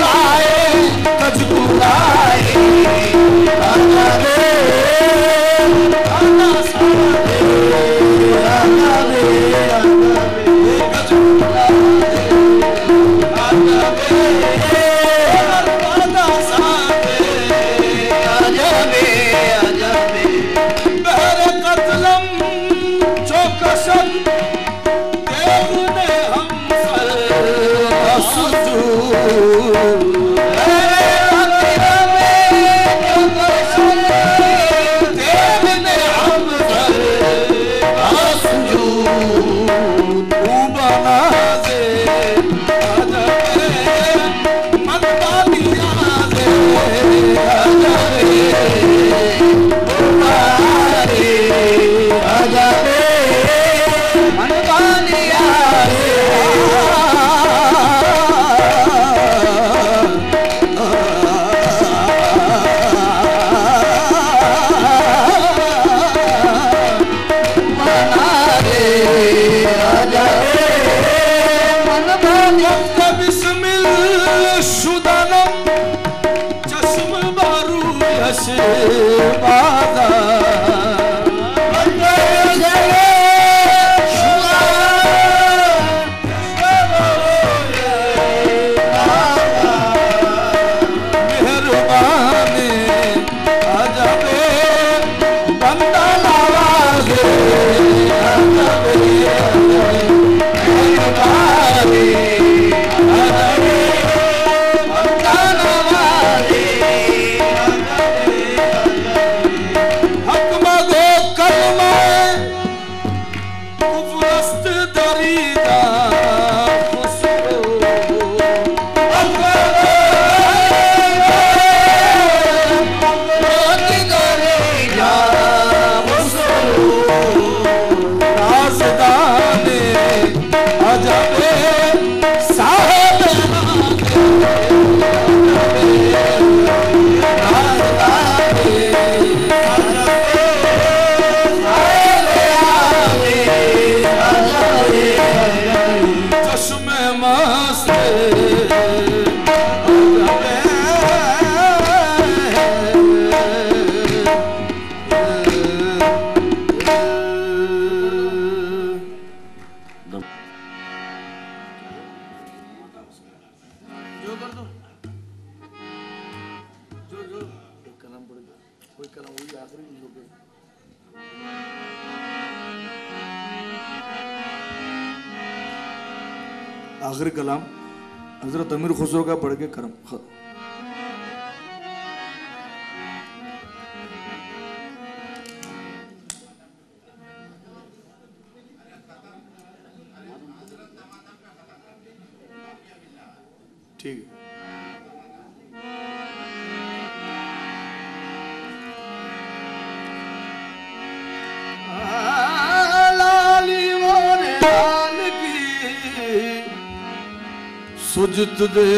अमीर का पढ़ के कर्म ख- ठीक है। सुजत देखूँ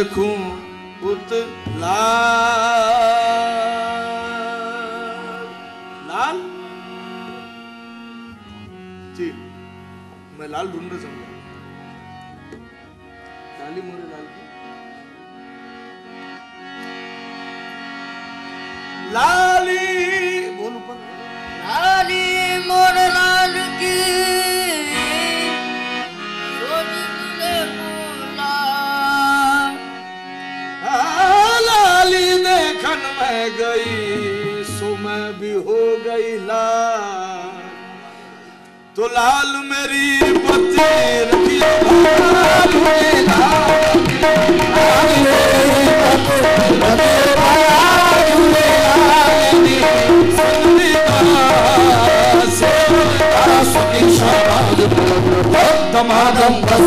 दमादम बस दमादम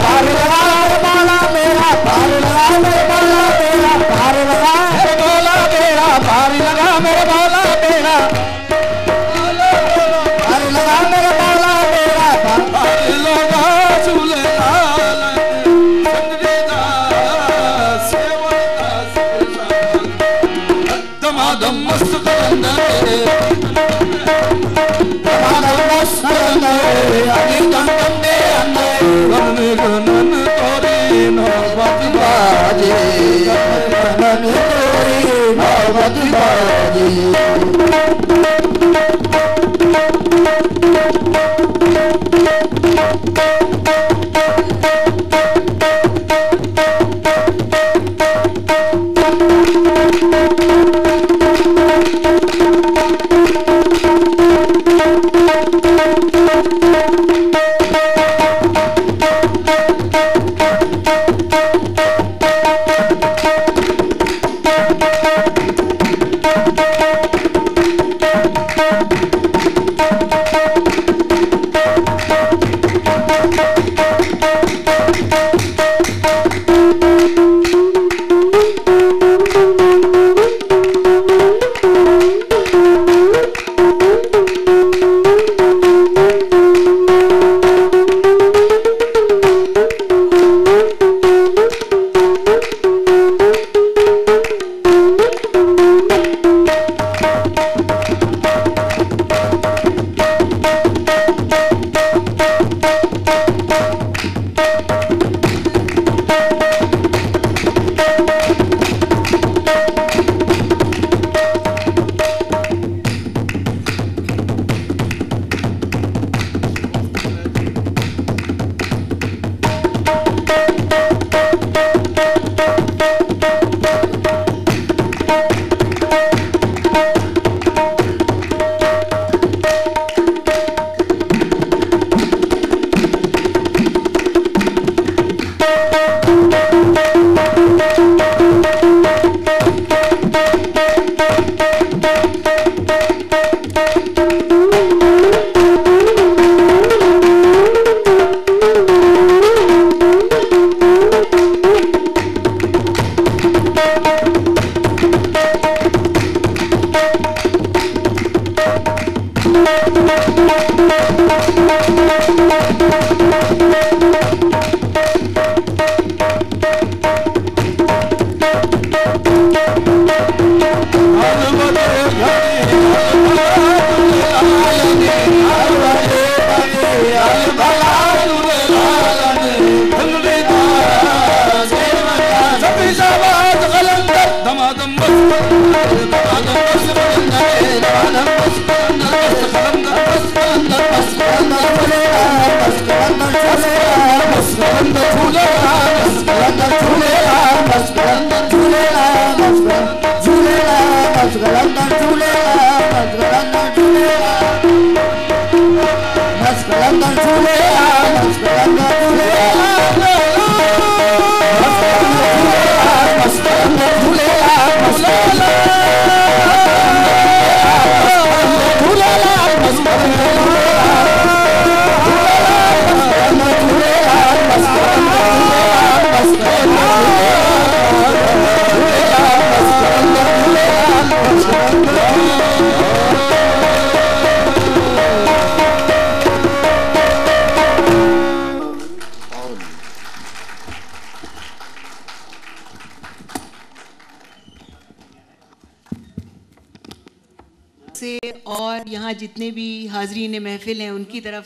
Bye.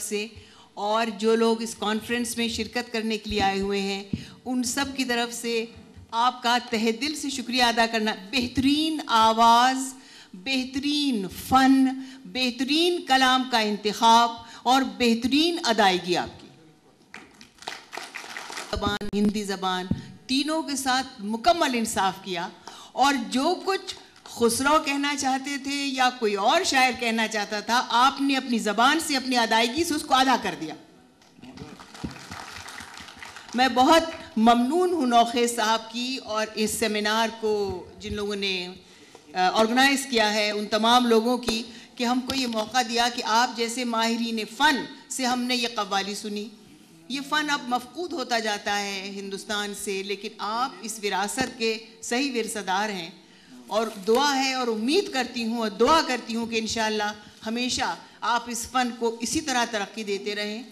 से और जो लोग इस कॉन्फ्रेंस में शिरकत करने के लिए आए हुए हैं, उन सब की तरफ़ से आपका तहे दिल से शुक्रिया अदा करना। बेहतरीन आवाज़, बेहतरीन फ़न बेहतरीन कलाम का इंतखब और बेहतरीन अदायगी आपकी। ज़बान, हिंदी ज़बान, तीनों के साथ मुकम्मल इंसाफ किया और जो कुछ खुसरो कहना चाहते थे या कोई और शायर कहना चाहता था, आपने अपनी ज़बान से अपनी अदायगी से उसको अदा कर दिया। मैं बहुत ममनून हूँ नौखे साहब की और इस सेमिनार को जिन लोगों ने ऑर्गेनाइज किया है, उन तमाम लोगों की कि हमको ये मौका दिया कि आप जैसे माहरीन फ़न से हमने ये कव्वाली सुनी। ये फ़न अब मफकूद होता जाता है हिंदुस्तान से, लेकिन आप इस विरासत के सही विरसदार हैं। और दुआ है और उम्मीद करती हूँ और दुआ करती हूँ कि इन हमेशा आप इस फ़न को इसी तरह तरक्की देते रहें।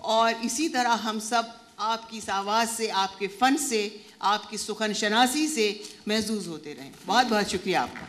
और इसी तरह हम सब आपकी इस आवाज़ से, आपके फ़न से, आपकी सुखन शनासी से महजूज होते रहें। बहुत बहुत शुक्रिया आपका।